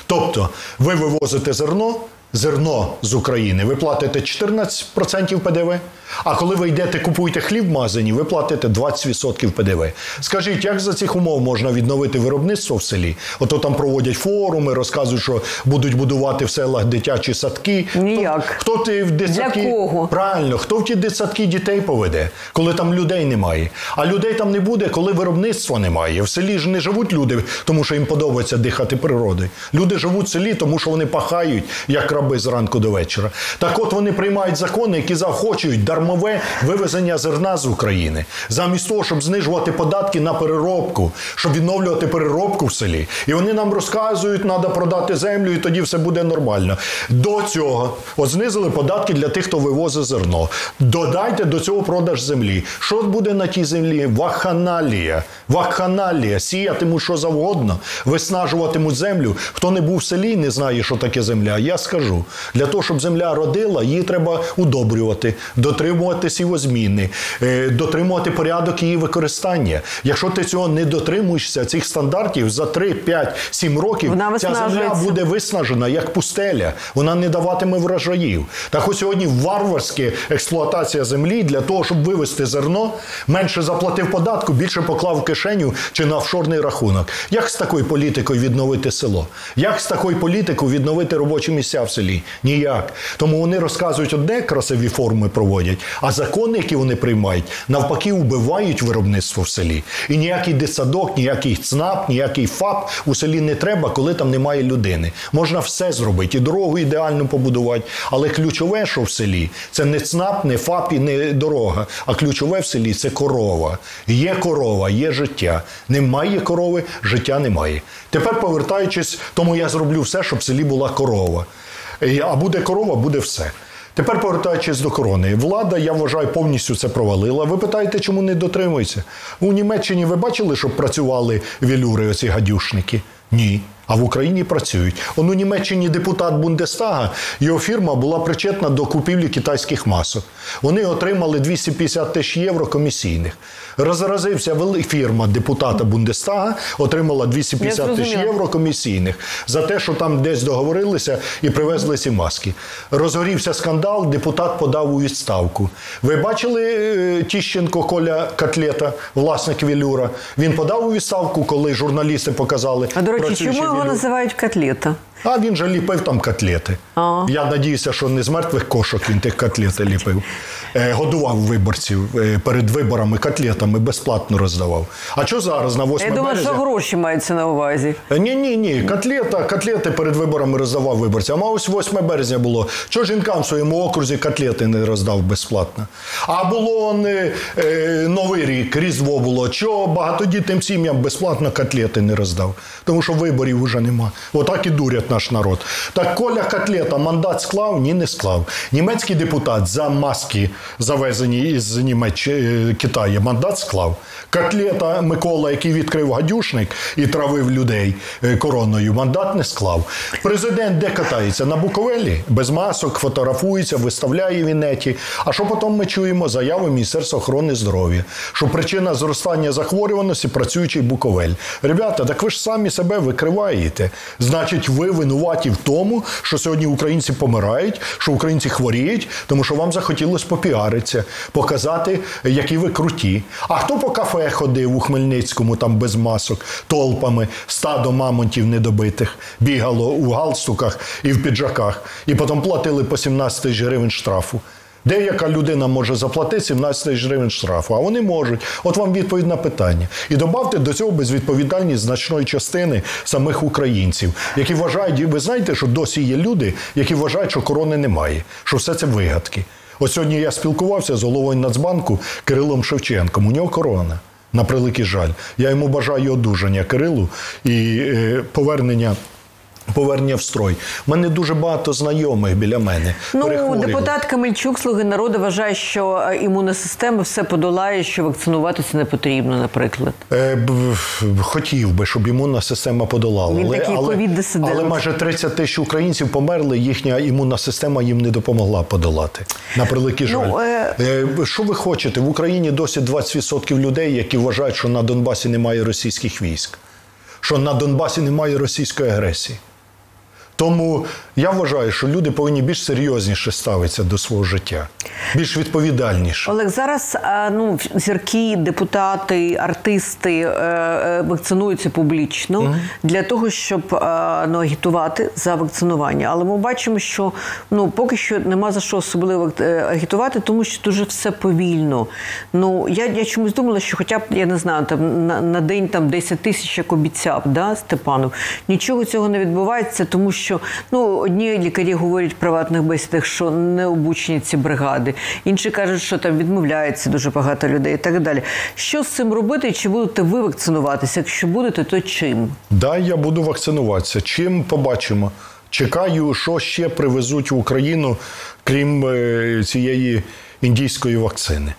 Тобто, ви вивозите зерно, зерно з України, ви платите 14% ПДВ. А коли ви йдете, купуєте хліб в магазині, ви платите 20% ПДВ. Скажіть, як за цих умов можна відновити виробництво в селі? Ото там проводять форуми, розказують, що будуть будувати в селах дитячі садки. Ніяк. Хто, хто ти в дитсадки? Для кого? Правильно, хто в ті дитсадки дітей поведе, коли там людей немає. А людей там не буде, коли виробництва немає. В селі ж не живуть люди, тому що їм подобається дихати природою. Люди живуть в селі, тому що вони пахають, як раби зранку до вечора. Так от вони приймають закони, які заохочують дармове вивезення зерна з України. Замість того, щоб знижувати податки на переробку, щоб відновлювати переробку в селі. І вони нам розказують, треба продати землю, і тоді все буде нормально. До цього от знизили податки для тих, хто вивозить зерно. Додайте до цього продаж землі. Що буде на тій землі? Вакханалія. Вакханалія. Сіятимуть що завгодно, виснажуватимуть землю. Хто не був в селі, не знає, що таке земля. Я скажу. Для того, щоб земля родила, її треба удобрювати, дотримувати сівозміни, е, дотримувати порядок її використання. Якщо ти цього не дотримуєшся, цих стандартів за 3, 5, 7 років Вона ця земля буде виснажена як пустеля. Вона не даватиме врожаїв. Так ось сьогодні варварська експлуатація землі для того, щоб вивести зерно, менше заплатив податку, більше поклав в кишеню чи на офшорний рахунок. Як з такою політикою відновити село? Як з такою політикою відновити робочі місця в селі? Ніяк. Тому вони розказують одне, красиві форми проводять, а закони, які вони приймають, навпаки, вбивають виробництво в селі. І ніякий дитсадок, ніякий ЦНАП, ніякий ФАП у селі не треба, коли там немає людини. Можна все зробити, і дорогу ідеально побудувати. Але ключове, що в селі, це не ЦНАП, не ФАП і не дорога. А ключове в селі це корова. Є корова, є життя. Немає корови, життя немає. Тепер повертаючись, тому я зроблю все, щоб в селі була корова. Е, А буде корова, буде все. Тепер повертаючись до корони, влада, я вважаю, повністю це провалила. Ви питаєте, чому не дотримується? У Німеччині ви бачили, щоб працювали вілюри, оці гадюшники? Ні. А в Україні працюють. Он у Німеччині депутат Бундестага, його фірма була причетна до купівлі китайських масок. Вони отримали 250 тисяч євро комісійних. Розразився вели- фірма депутата Бундестага, отримала 250 тисяч євро комісійних за те, що там десь договорилися і привезли ці маски. Розгорівся скандал, депутат подав у відставку. Ви бачили е, Тіщенко Коля Котлета, власник Вілюра? Він подав у відставку, коли журналісти показали. А до речі, чому його називають котлета? А він же ліпив там котлети. А. Я надіюся, що не з мертвих кошок він тих котлети ліпив. Е, годував виборців е, перед виборами котлетами безплатно роздавав. А що зараз на 8 Я думаю, березня? що гроші мається на увазі. Ні, ні, ні. Котлета, котлети перед виборами роздавав виборцям. А ось 8 березня було. Чого жінкам в своєму окрузі котлети не роздав безплатно? А було не, е, Новий рік, Різдво було. Чого багатодітним сім'ям безплатно котлети не роздав? Тому що виборів вже нема. Отак і дурять наш народ. Так Коля Котлета мандат склав? Ні, не склав. Німецький депутат за маски, завезені із Німеч... е, Китаю, мандат склав. Котлета Микола, який відкрив гадюшник і травив людей е, короною, мандат не склав. Президент де катається? На Буковелі? Без масок, фотографується, виставляє в інеті. А що потім ми чуємо? Заяви Міністерства охорони здоров'я, що причина зростання захворюваності працюючий Буковель. Ребята, так ви ж самі себе викриваєте. Значить, ви винуваті в тому, що сьогодні українці помирають, що українці хворіють, тому що вам захотілося попіаритися, показати, які ви круті. А хто по кафе ходив у Хмельницькому там без масок, толпами, стадо мамонтів недобитих, бігало у галстуках і в піджаках, і потім платили по 17 тисяч гривень штрафу. Деяка людина може заплатити 17 тисяч гривень штрафу, а вони можуть. От вам відповідь на питання. І додавте до цього безвідповідальність значної частини самих українців, які вважають, і ви знаєте, що досі є люди, які вважають, що корони немає, що все це вигадки. От сьогодні я спілкувався з головою Нацбанку Кирилом Шевченком. У нього корона. На превеликий жаль. Я йому бажаю одужання Кирилу і е, повернення. Повернення в строй. У мене дуже багато знайомих біля мене. Ну, депутат Камельчук, слуги народу, вважає, що е, імунна система все подолає, що вакцинуватися не потрібно, наприклад. Е, б- Хотів би, щоб імунна система подолала. Він але, такий але, але майже 30 тисяч українців померли, їхня імунна система їм не допомогла подолати. На превеликий жаль. Ну, е- Е, Що ви хочете? В Україні досі 20% людей, які вважають, що на Донбасі немає російських військ, що на Донбасі немає російської агресії. Тому я вважаю, що люди повинні більш серйозніше ставитися до свого життя, більш відповідальніше. Олег, зараз е, ну, зірки, депутати, артисти е, е, вакцинуються публічно для того, щоб ну, агітувати за вакцинування. Але ми бачимо, що ну, поки що нема за що особливо агітувати, тому що дуже все повільно. Ну, я, я чомусь думала, що хоча б, я не знаю, там, на, на день там, 10 тисяч, як обіцяв да, Степанов. Нічого цього не відбувається, тому що ну, одні лікарі говорять в приватних бесідах, що не обучені ці бригади. Інші кажуть, що там відмовляється дуже багато людей і так далі. Що з цим робити? Чи будете ви вакцинуватися? Якщо будете, то чим? Да, я буду вакцинуватися. Чим побачимо? Чекаю, що ще привезуть в Україну, крім е, цієї індійської вакцини.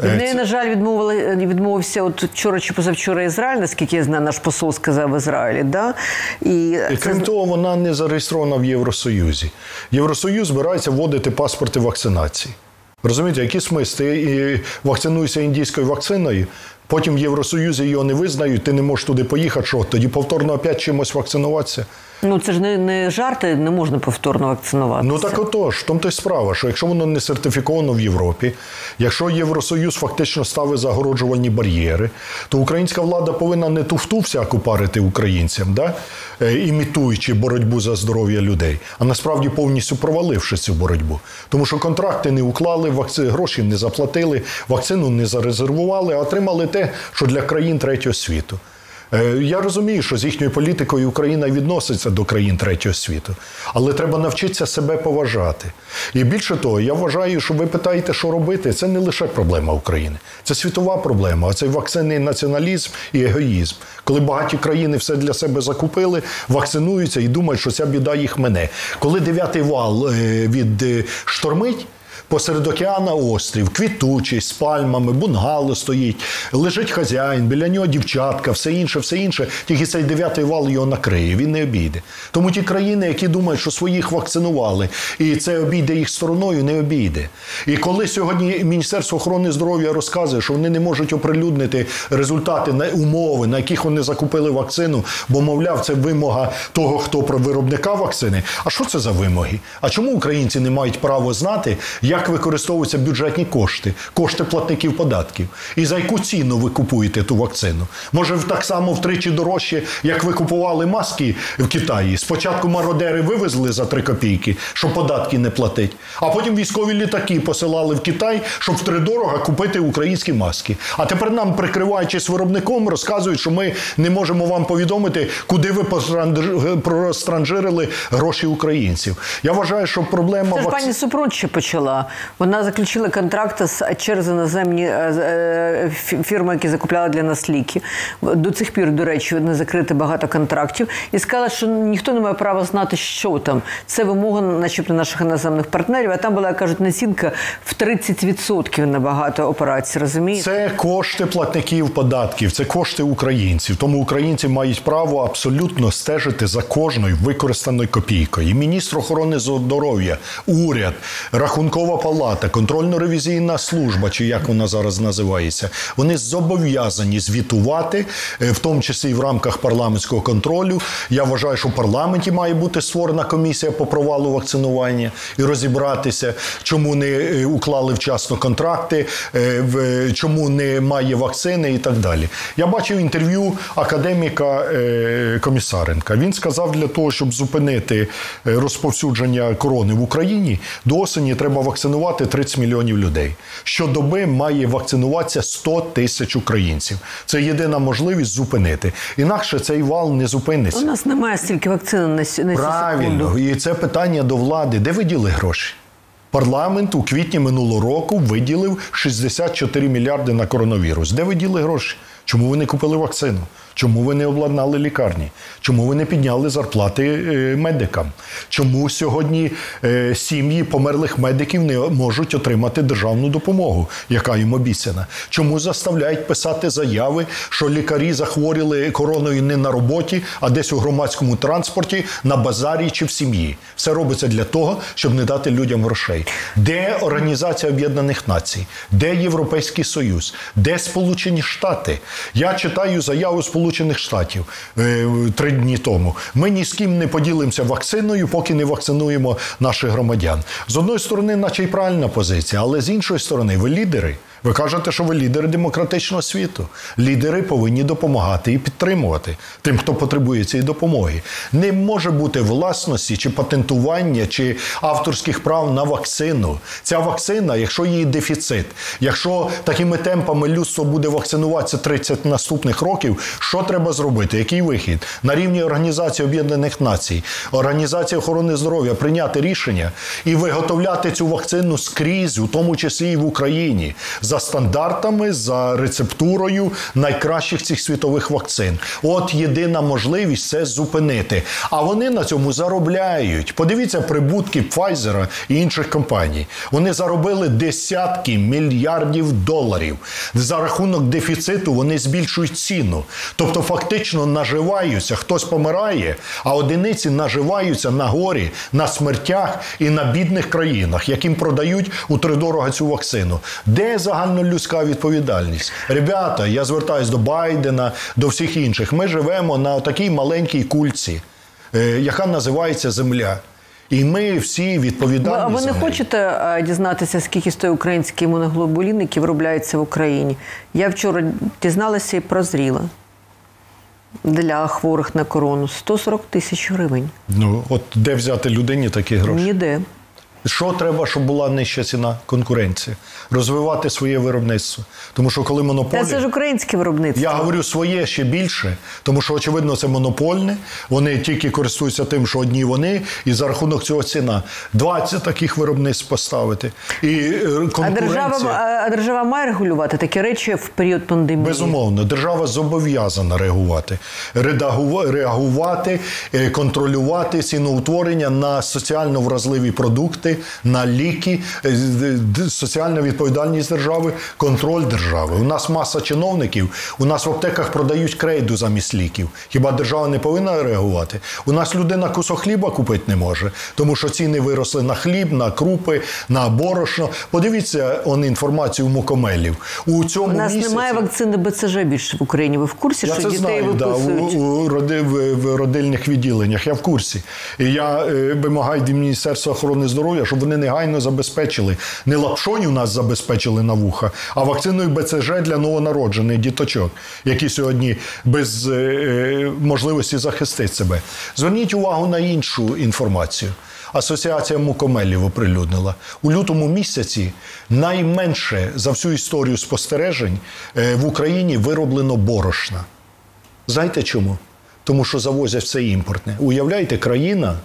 Від Е, неї, на жаль, відмовили відмовився от вчора чи позавчора Ізраїль, наскільки я знаю, наш посол сказав в Ізраїлі. Да? І, І це крім того, вона не зареєстрована в Євросоюзі. Євросоюз збирається вводити паспорти вакцинації. Розумієте, які смисл? Ти вакцинуєшся індійською вакциною, потім в Євросоюзі його не визнають, ти не можеш туди поїхати. Що тоді повторно опять чимось вакцинуватися? Ну це ж не, не жарти, не можна повторно вакцинуватися. Ну так отож, в тому то й справа, що якщо воно не сертифіковано в Європі, якщо Євросоюз фактично ставить загороджувальні бар'єри, то українська влада повинна не туфту всяку парити українцям, да? е, імітуючи боротьбу за здоров'я людей, а насправді повністю проваливши цю боротьбу. Тому що контракти не уклали, вакци... гроші не заплатили, вакцину не зарезервували, а отримали те, що для країн третього світу. Е, Я розумію, що з їхньою політикою Україна відноситься до країн третього світу, але треба навчитися себе поважати. І більше того, я вважаю, що ви питаєте, що робити. Це не лише проблема України, це світова проблема. А це вакцинний націоналізм і егоїзм. Коли багаті країни все для себе закупили, вакцинуються і думають, що ця біда їх мене. Коли дев'ятий вал е, від е, штормить. Посеред океана острів, квітучий, з пальмами, бунгало стоїть, лежить хазяїн, біля нього дівчатка, все інше, все інше. Тільки цей дев'ятий вал його накриє, він не обійде. Тому ті країни, які думають, що своїх вакцинували, і це обійде їх стороною, не обійде. І коли сьогодні Міністерство охорони здоров'я розказує, що вони не можуть оприлюднити результати на умови, на яких вони закупили вакцину, бо, мовляв, це вимога того, хто про виробника вакцини. А що це за вимоги? А чому українці не мають права знати, як використовуються бюджетні кошти, кошти платників податків? І за яку ціну ви купуєте ту вакцину? Може, так само втричі дорожче, як ви купували маски в Китаї? Спочатку мародери вивезли за 3 копійки, щоб податки не платить, а потім військові літаки посилали в Китай, щоб втридорога купити українські маски. А тепер нам, прикриваючись виробником, розказують, що ми не можемо вам повідомити, куди ви пространжирили гроші українців. Я вважаю, що проблема Це ж вакци- пані Супрун ще почала. Вона заключила контракти з через іноземні е, е, фірми, які закупляли для нас ліки. До цих пір, до речі, не закрити багато контрактів. І сказала, що ніхто не має права знати, що там. Це вимога, начебто, наших іноземних партнерів. А там була, як кажуть, націнка в 30% на багато операцій. Розумієте? Це кошти платників податків, це кошти українців. Тому українці мають право абсолютно стежити за кожною використаною копійкою. І міністр охорони здоров'я, уряд, рахункова палата, контрольно-ревізійна служба, чи як вона зараз називається, вони зобов'язані звітувати, е, в тому числі і в рамках парламентського контролю. Я вважаю, що в парламенті має бути створена комісія по провалу вакцинування і розібратися, чому не е, уклали вчасно контракти, е, чому немає вакцини і так далі. Я бачив інтерв'ю академіка Комісаренка. Він сказав, для того, щоб зупинити розповсюдження корони в Україні, до осені треба вакцинувати 30 мільйонів людей. Щодоби має вакцинуватися 100 тисяч українців. Це єдина можливість зупинити. Інакше цей вал не зупиниться. У нас немає стільки вакцин на, цю Правильно, секунду. і це питання до влади. Де ви діли гроші? Парламент у квітні минулого року виділив 64 мільярди на коронавірус. Де ви діли гроші? Чому ви не купили вакцину? Чому ви не обладнали лікарні? Чому ви не підняли зарплати е, медикам? Чому сьогодні е, сім'ї померлих медиків не можуть отримати державну допомогу, яка їм обіцяна? Чому заставляють писати заяви, що лікарі захворіли короною не на роботі, а десь у громадському транспорті, на базарі чи в сім'ї? Все робиться для того, щоб не дати людям грошей. Де Організація Об'єднаних Націй? Де Європейський Союз? Де Сполучені Штати? Я читаю заяву Сполучених Штатів е, три дні тому. Ми ні з ким не поділимося вакциною, поки не вакцинуємо наших громадян. З одної сторони, наче й правильна позиція, але з іншої сторони, ви лідери. Ви кажете, що ви лідери демократичного світу. Лідери повинні допомагати і підтримувати тим, хто потребує цієї допомоги. Не може бути власності чи патентування, чи авторських прав на вакцину. Ця вакцина, якщо її дефіцит, якщо такими темпами людство буде вакцинуватися 30 наступних років, що треба зробити? Який вихід? На рівні Організації Об'єднаних Націй, Організації охорони здоров'я прийняти рішення і виготовляти цю вакцину скрізь, у тому числі і в Україні за стандартами, за рецептурою найкращих цих світових вакцин. От єдина можливість це зупинити. А вони на цьому заробляють. Подивіться прибутки Pfizer і інших компаній. Вони заробили десятки мільярдів доларів. За рахунок дефіциту вони збільшують ціну. Тобто, фактично наживаються. Хтось помирає, а одиниці наживаються на горі, на смертях і на бідних країнах, яким продають утридорога цю вакцину. Де загальнолюдська відповідальність? Ребята, я звертаюся до Байдена, до всіх інших. Ми живемо на такій маленькій кульці, е, яка називається Земля. І ми всі відповідальні. А ви не хочете е, дізнатися, скільки стоїть український імуноглобулін, який виробляється в Україні? Я вчора дізналася і прозріла. Для хворих на корону 140 тисяч гривень. Ну, от де взяти людині такі гроші? Ніде. Що треба, щоб була нижча ціна? Конкуренція. Розвивати своє виробництво. Тому що коли Та монополія... це ж українське виробництво. Я говорю своє ще більше, тому що, очевидно, це монопольне. Вони тільки користуються тим, що одні вони, і за рахунок цього ціна. 20 таких виробництв поставити. І е, А держава, а держава має регулювати такі речі в період пандемії. Безумовно, держава зобов'язана реагувати, реагувати, е, контролювати ціноутворення на соціально вразливі продукти, на ліки, е, соціальна відповідальність держави, контроль держави. У нас маса чиновників, у нас в аптеках продають крейду замість ліків. Хіба держава не повинна реагувати? У нас людина кусок хліба купити не може, тому що ціни виросли на хліб, на крупи, на борошно. Подивіться он інформацію мукомелів. У цьому У нас місяці... немає вакцини БЦЖ більше в Україні. Ви в курсі, Я що це дітей знаю, да, у, у роди, в, в родильних відділеннях. Я в курсі. І я е, вимагаю від Міністерства охорони здоров'я, щоб вони негайно забезпечили. Не лапшою нас забезпечили на вуха, а вакциною БЦЖ для новонароджених діточок, які сьогодні без е, е, можливості захистити себе. Зверніть увагу на іншу інформацію. Асоціація мукомелів оприлюднила у лютому місяці найменше за всю історію спостережень е, в Україні вироблено борошна. Знаєте чому? Тому що завозять все імпортне. Уявляєте, країна,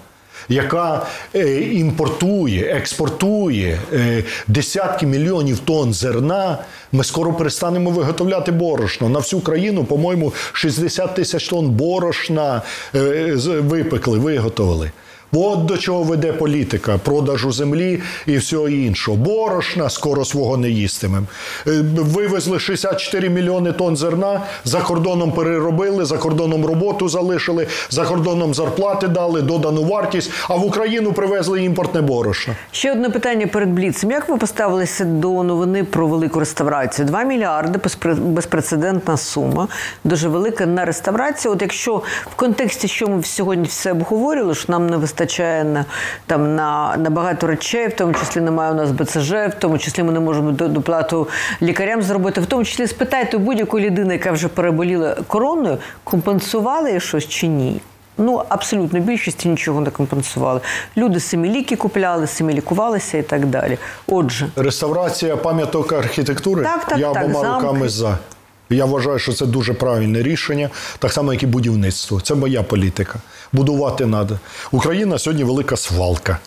яка е, імпортує, експортує е, десятки мільйонів тонн зерна, ми скоро перестанемо виготовляти борошно. На всю країну, по-моєму, 60 тисяч тонн борошна е, випекли, виготовили. От до чого веде політика продажу землі і всього іншого. Борошна скоро свого не їстимем. Е, Вивезли 64 мільйони тонн зерна, за кордоном переробили, за кордоном роботу залишили, за кордоном зарплати дали, додану вартість, а в Україну привезли імпортне борошно. Ще одне питання перед Бліцем. Як ви поставилися до новини про велику реставрацію? 2 мільярди безпре- безпрецедентна сума, дуже велика на реставрацію. От якщо в контексті, що ми сьогодні все обговорювали, що нам не вистачає на там на, на багато речей, в тому числі немає у нас БЦЖ, в тому числі ми не можемо доплату лікарям зробити. В тому числі спитайте будь-якої людини, яка вже переболіла короною, компенсували щось чи ні? Ну, абсолютно більшості нічого не компенсували. Люди самі ліки купляли, самі лікувалися і так далі. Отже, Реставрація пам'яток архітектури. Так, так, я так, обома замки. руками за. Я вважаю, що це дуже правильне рішення, так само, як і будівництво. Це моя політика. Будувати треба. Україна сьогодні велика свалка.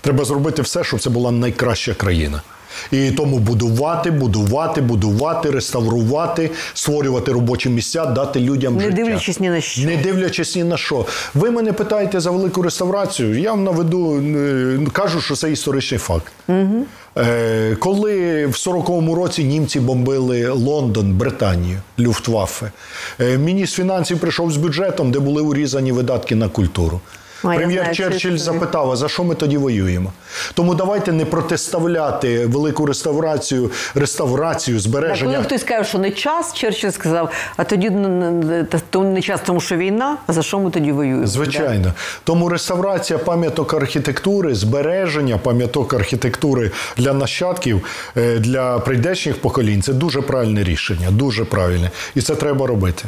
Треба зробити все, щоб це була найкраща країна. І тому будувати, будувати, будувати, реставрувати, створювати робочі місця, дати людям Не життя. дивлячись ні на що. Не дивлячись ні на що. Ви мене питаєте за велику реставрацію. Я вам наведу, е, кажу, що це історичний факт. Угу. Е, коли в 40-му році німці бомбили Лондон, Британію, Люфтваффе, е, міністр фінансів прийшов з бюджетом, де були урізані видатки на культуру. Прем'єр знаю Черчилль запитав, а за що ми тоді воюємо? Тому давайте не протиставляти велику реставрацію, реставрацію, Так, збереження. коли хтось каже, що не час, Черчилль сказав, а тоді не- та- то не час, тому що війна, а за що ми тоді воюємо? Звичайно. Тому реставрація пам'яток архітектури, збереження пам'яток архітектури для нащадків, е, для прийдешніх поколінь це дуже правильне рішення, дуже правильне. І це треба робити.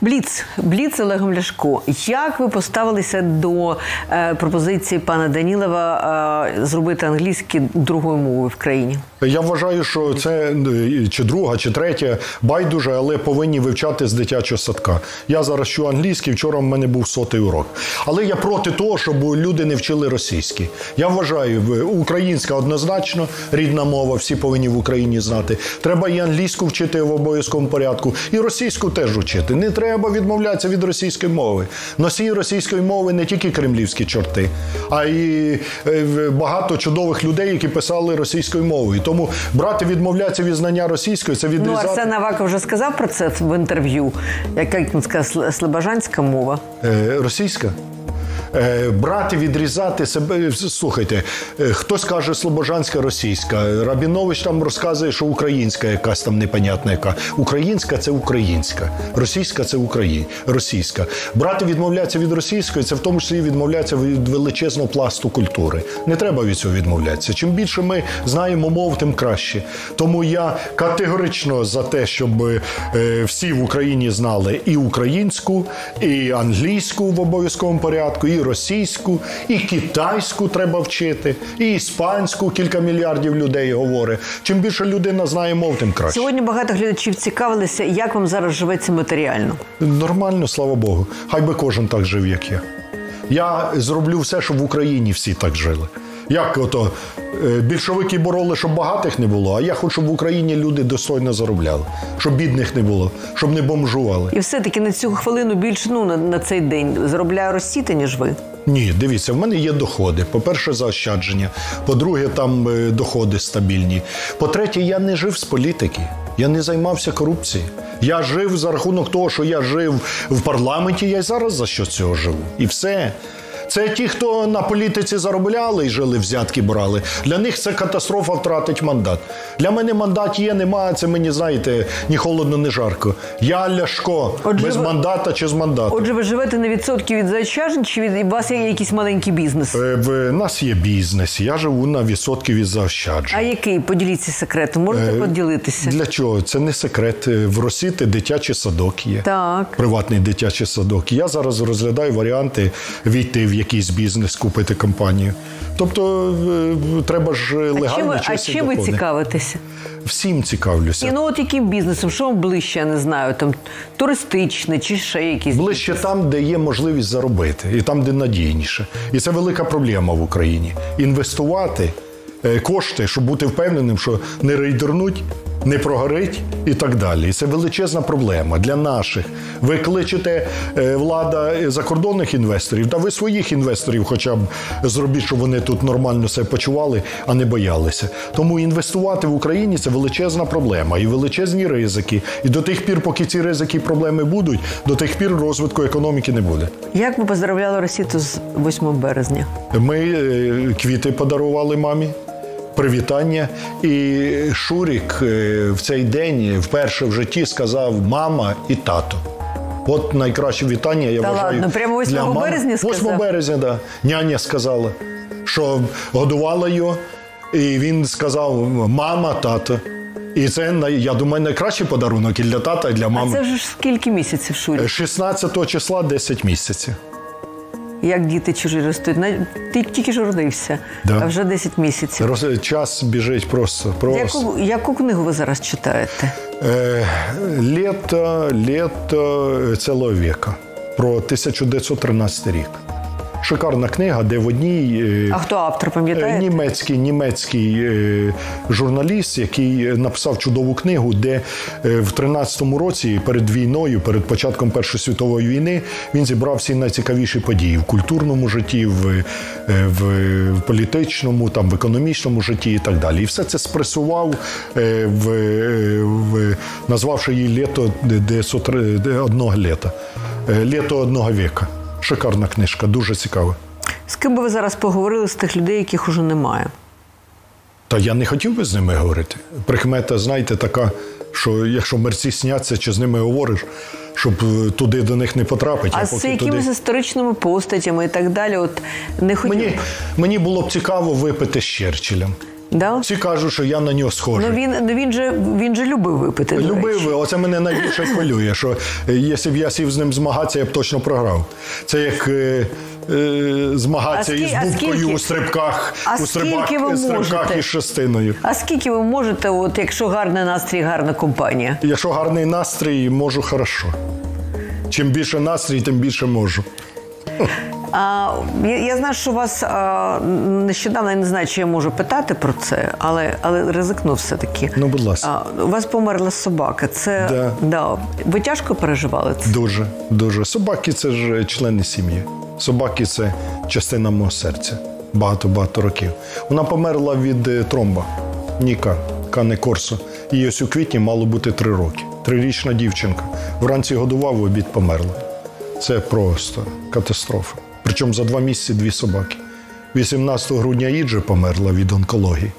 Бліц, Бліц Олегом Ляшко. Як ви поставилися до е, пропозиції пана Данілова е, зробити англійські другою мовою в країні? Я вважаю, що це е, чи друга, чи третя, байдуже, але повинні вивчати з дитячого садка. Я зараз вчу англійський, вчора в мене був сотий урок. Але я проти того, щоб люди не вчили російський. Я вважаю, українська однозначно рідна мова, всі повинні в Україні знати. Треба і англійську вчити в обов'язковому порядку, і російську теж вчити. Не треба відмовлятися від російської мови. Носії російської мови не тільки кремлівські чорти, а й е, багато чудових людей, які писали російською мовою. Тому брати відмовлятися від знання російської це Ну, відрізати. Арсен Аваков вже сказав про це в інтерв'ю. Як, він сказав, сл- слобожанська мова. Е, російська. Е, брати, відрізати себе. Слухайте, е, хтось каже слобожанська російська. Рабінович там розказує, що українська якась там непонятна яка. Українська це українська, російська це Україна, російська. Брати відмовлятися від російської, це в тому числі відмовлятися від величезного пласту культури. Не треба від цього відмовлятися. Чим більше ми знаємо мов, тим краще. Тому я категорично за те, щоб е, всі в Україні знали і українську, і англійську в обов'язковому порядку, і російську, і китайську треба вчити, і іспанську кілька мільярдів людей говорить. Чим більше людина знає мов, тим краще. Сьогодні багато глядачів цікавилися, як вам зараз живеться матеріально. Нормально, слава Богу. Хай би кожен так жив, як я. Я зроблю все, щоб в Україні всі так жили. Як ото е, більшовики бороли, щоб багатих не було, а я хочу, щоб в Україні люди достойно заробляли, щоб бідних не було, щоб не бомжували. І все-таки на цю хвилину більше ну, на, на цей день заробляє Росіти, ніж ви. Ні, дивіться, в мене є доходи. По-перше, заощадження. По-друге, там е, доходи стабільні. По-третє, я не жив з політики. Я не займався корупцією. Я жив за рахунок того, що я жив в парламенті, я й зараз за що цього живу. І все. Це ті, хто на політиці заробляли і жили, взятки брали. Для них це катастрофа втратить мандат. Для мене мандат є, немає. Це мені знаєте, ні холодно, ні жарко. Я Ляшко Отже, без ви- мандата чи з мандатом. Отже, ви живете на відсотки від заощаджень, чи від, у вас є якийсь маленький бізнес? Е, В нас є бізнес. Я живу на відсотки від заощаджень. А який? Поділіться секретом. Можете поділитися? Для чого? Це не секрет. Е, В Росіти дитячий садок є. Так. Приватний дитячий садок. Я зараз розглядаю варіанти війти в якийсь бізнес, купити компанію. Тобто е, треба ж А чим, легально а чим ви цікавитеся? Всім цікавлюся. Ні, ну от яким бізнесом? Що вам ближче, я не знаю, там туристичне чи ще якісь? Ближче там, де є можливість заробити, і там, де надійніше. І це велика проблема в Україні. Інвестувати е, кошти, щоб бути впевненим, що не рейдернуть, не прогорить і так далі. І це величезна проблема для наших. Ви кличете е, влада закордонних інвесторів, та ви своїх інвесторів хоча б зробіть, щоб вони тут нормально себе почували, а не боялися. Тому інвестувати в Україні це величезна проблема і величезні ризики. І до тих пір, поки ці ризики і проблеми будуть, до тих пір розвитку економіки не буде. Як ви поздравляли Росіту з 8 березня? Ми е, квіти подарували мамі. Привітання. І Шурік е, в цей день вперше в житті сказав мама і тато. От найкраще вітання, я Та вважаю. ладно, прямо 8 для мами. березня 8 березня, так. Да. Няня сказала, що годувала його, і він сказав мама, тато. І це, я думаю, найкращий подарунок і для тата, і для А мами. це вже ж скільки місяців Шурі? 16 числа 10 місяців. Як діти чужі ростуть? Ти тільки ж родився, Да. а вже 10 місяців. Роз- Час біжить просто. просто. Яку, яку книгу ви зараз читаєте? Е, літо, літо цілого віка про 1913 рік. Шикарна книга, де в одній е, А хто автор, е, пам'ятаєте? німецький, німецький е, журналіст, який написав чудову книгу, де е, в 13-му році перед війною, перед початком Першої світової війни, він зібрав всі найцікавіші події в культурному житті, в, е, в, в політичному, там, в економічному житті і так далі. І все це спресував, е, в, е, в, назвавши її літо 901 літа. Е, Літо одного віка. Шикарна книжка, дуже цікава. З ким би ви зараз поговорили з тих людей, яких уже немає? Та я не хотів би з ними говорити. Прикмета, знаєте, така, що якщо мерці сняться, чи з ними говориш, щоб е, туди до них не потрапити, А а, з якимись туди. історичними постатями і так далі, от не хотів. Мені, мені було б цікаво випити з Черчиллем. Да? Всі кажуть, що я на нього схожий. Ну він, ну він же він же любив випити. Любив, оце мене найбільше хвилює, що е, якщо б я сів з ним змагатися, я б точно програв. Це як е, е, змагатися із бубкою у стрибках, а у стрибах, ви стрибках із шестиною. А скільки ви можете, от якщо гарний настрій, гарна компанія? Якщо гарний настрій, можу хорошо. Чим більше настрій, тим більше можу. А, я, я знаю, що у вас а, нещодавно я не знаю, чи я можу питати про це, але, але ризикну все-таки. Ну, будь ласка. А, у вас померла собака. Це Да. Да. Ви тяжко переживали це? Дуже, дуже. Собаки це ж члени сім'ї. Собаки це частина мого серця. Багато-багато років. Вона померла від е, тромба. Ніка, Кане Корсо. Їй ось у квітні мало бути три роки. Трирічна дівчинка. Вранці годував, в обід померла. Це просто катастрофа. Причому за два місяці дві собаки. 18 грудня Іджи померла від онкології.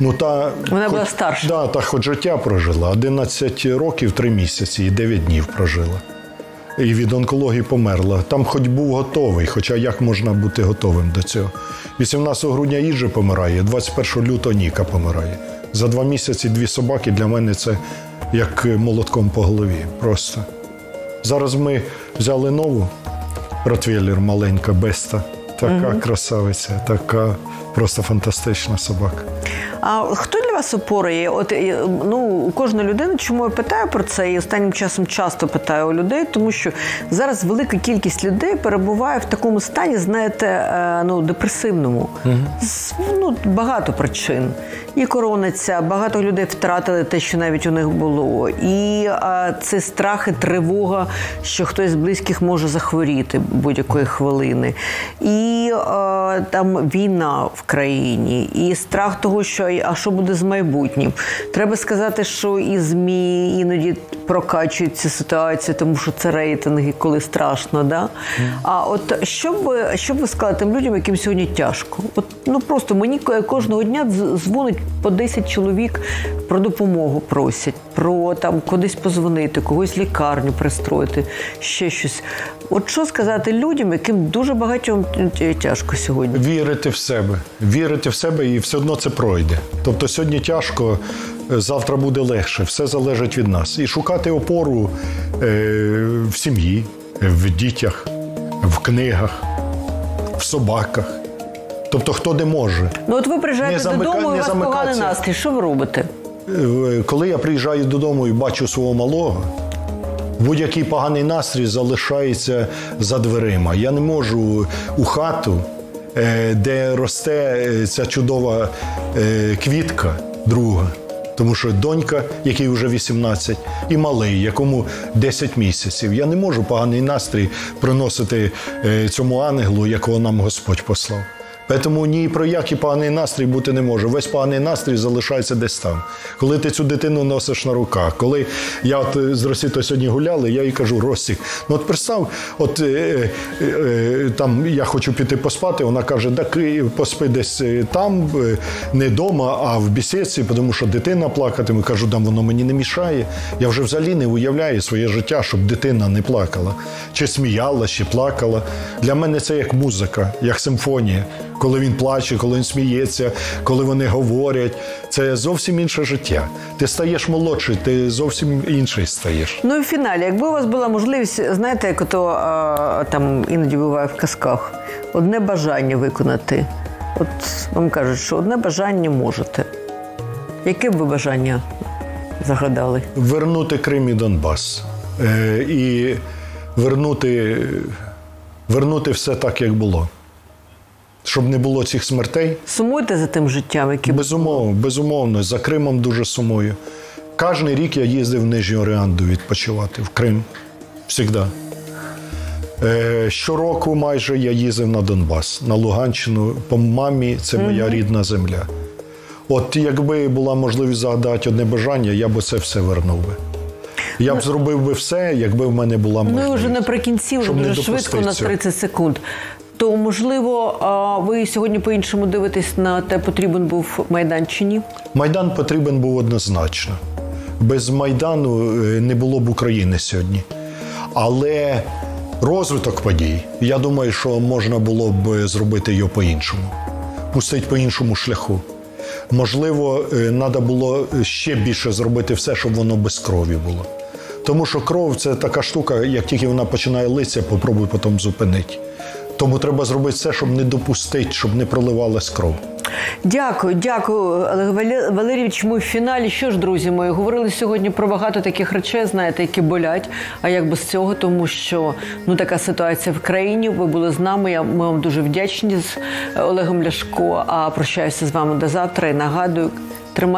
Ну, та, Вона хоч- була старша. Да, та хоч життя прожила. 11 років, 3 місяці і 9 днів прожила. І від онкології померла. Там хоч був готовий, хоча як можна бути готовим до цього. 18 грудня Іджи помирає, 21 лютого Ніка помирає. За два місяці дві собаки для мене це як молотком по голові. Просто. Зараз ми взяли нову ротвейлер маленька, Беста. Така красавиця, така просто фантастична собака. А хто вас опора є? От е, ну у кожної людини, чому я питаю про це, і останнім часом часто питаю у людей, тому що зараз велика кількість людей перебуває в такому стані, знаєте, е, ну депресивному. З ну багато причин. І корона ця, багато людей втратили те, що навіть у них було. І а, це страх і тривога, що хтось з близьких може захворіти будь-якої хвилини. І а, там війна в країні, і страх того, що а що буде з майбутнім. Треба сказати, що і ЗМІ іноді прокачують цю ситуацію, тому що це рейтинги, коли страшно. Да? А от що б що б ви сказали тим людям, яким сьогодні тяжко? От ну просто мені ко- кожного дня дзвонить по 10 чоловік про допомогу просять, про там кудись позвонити, когось лікарню пристроїти, ще щось. От що сказати людям, яким дуже багатьом тяжко сьогодні? Вірити в себе, вірити в себе і все одно це пройде. Тобто сьогодні тяжко, е, завтра буде легше. Все залежить від нас. І шукати опору е, в сім'ї, в дітях, в книгах, в собаках. Тобто, хто де може. Ну от ви приїжджаєте додому, і у вас поганий настрій. Що ви робите? Е, Коли я приїжджаю додому і бачу свого малого, будь-який поганий настрій залишається за дверима. Я не можу у хату, е, де росте е, ця чудова квітка друга. Тому що донька, якій вже 18, і малий, якому 10 місяців. Я не можу поганий настрій приносити цьому ангелу, якого нам Господь послав. Тому ні про який поганий настрій бути не може. Весь поганий настрій залишається десь там. Коли ти цю дитину носиш на руках, коли я от е, з Росітою сьогодні гуляли, я їй кажу, Ростік, ну от представ, от е, е, е, там я хочу піти поспати, вона каже, так поспи десь е, там, е, не вдома, а в бісідці, тому що дитина плакатиме. Кажу, там воно мені не мішає. Я вже взагалі не уявляю своє життя, щоб дитина не плакала, чи сміялась, чи плакала. Для мене це як музика, як симфонія. Коли він плаче, коли він сміється, коли вони говорять, це зовсім інше життя. Ти стаєш молодший, ти зовсім інший стаєш. Ну і в фіналі, якби у вас була можливість, знаєте, як ото а, там іноді буває в казках, одне бажання виконати. От вам кажуть, що одне бажання можете. Яке б ви бажання загадали? Вернути Крим і Донбас. Е, і вернути, вернути все так, як було. Щоб не було цих смертей. Сумуйте за тим життям, яке Безумовно, безумовно, за Кримом дуже сумую. Кожен рік я їздив в Нижню Оріанду відпочивати в Крим. Всігда. Е, щороку майже я їздив на Донбас, на Луганщину. По мамі це моя рідна земля. От якби була можливість загадати одне бажання, я би це все вернув би. Я б зробив би все, якби в мене була Ну можливість. і вже наприкінці, вже дуже швидко на 30 секунд. То можливо, ви сьогодні по-іншому дивитесь на те, потрібен був майдан чи ні? Майдан потрібен був однозначно. Без Майдану е, не було б України сьогодні. Але розвиток подій, я думаю, що можна було б зробити його по-іншому, пустити по іншому шляху. Можливо, треба було ще більше зробити все, щоб воно без крові було. Тому що кров це така штука, як тільки вона починає литися, попробуй потім зупинити. Тому треба зробити все, щоб не допустити, щоб не проливалась кров. Дякую, дякую, Олег Вале- Валерійович. Ми в фіналі. Що ж, друзі мої, говорили сьогодні про багато таких речей, знаєте, які болять. А як без цього, тому що ну така ситуація в країні. Ви були з нами. Я ми вам дуже вдячні з Олегом Ляшко. А прощаюся з вами до завтра і нагадую,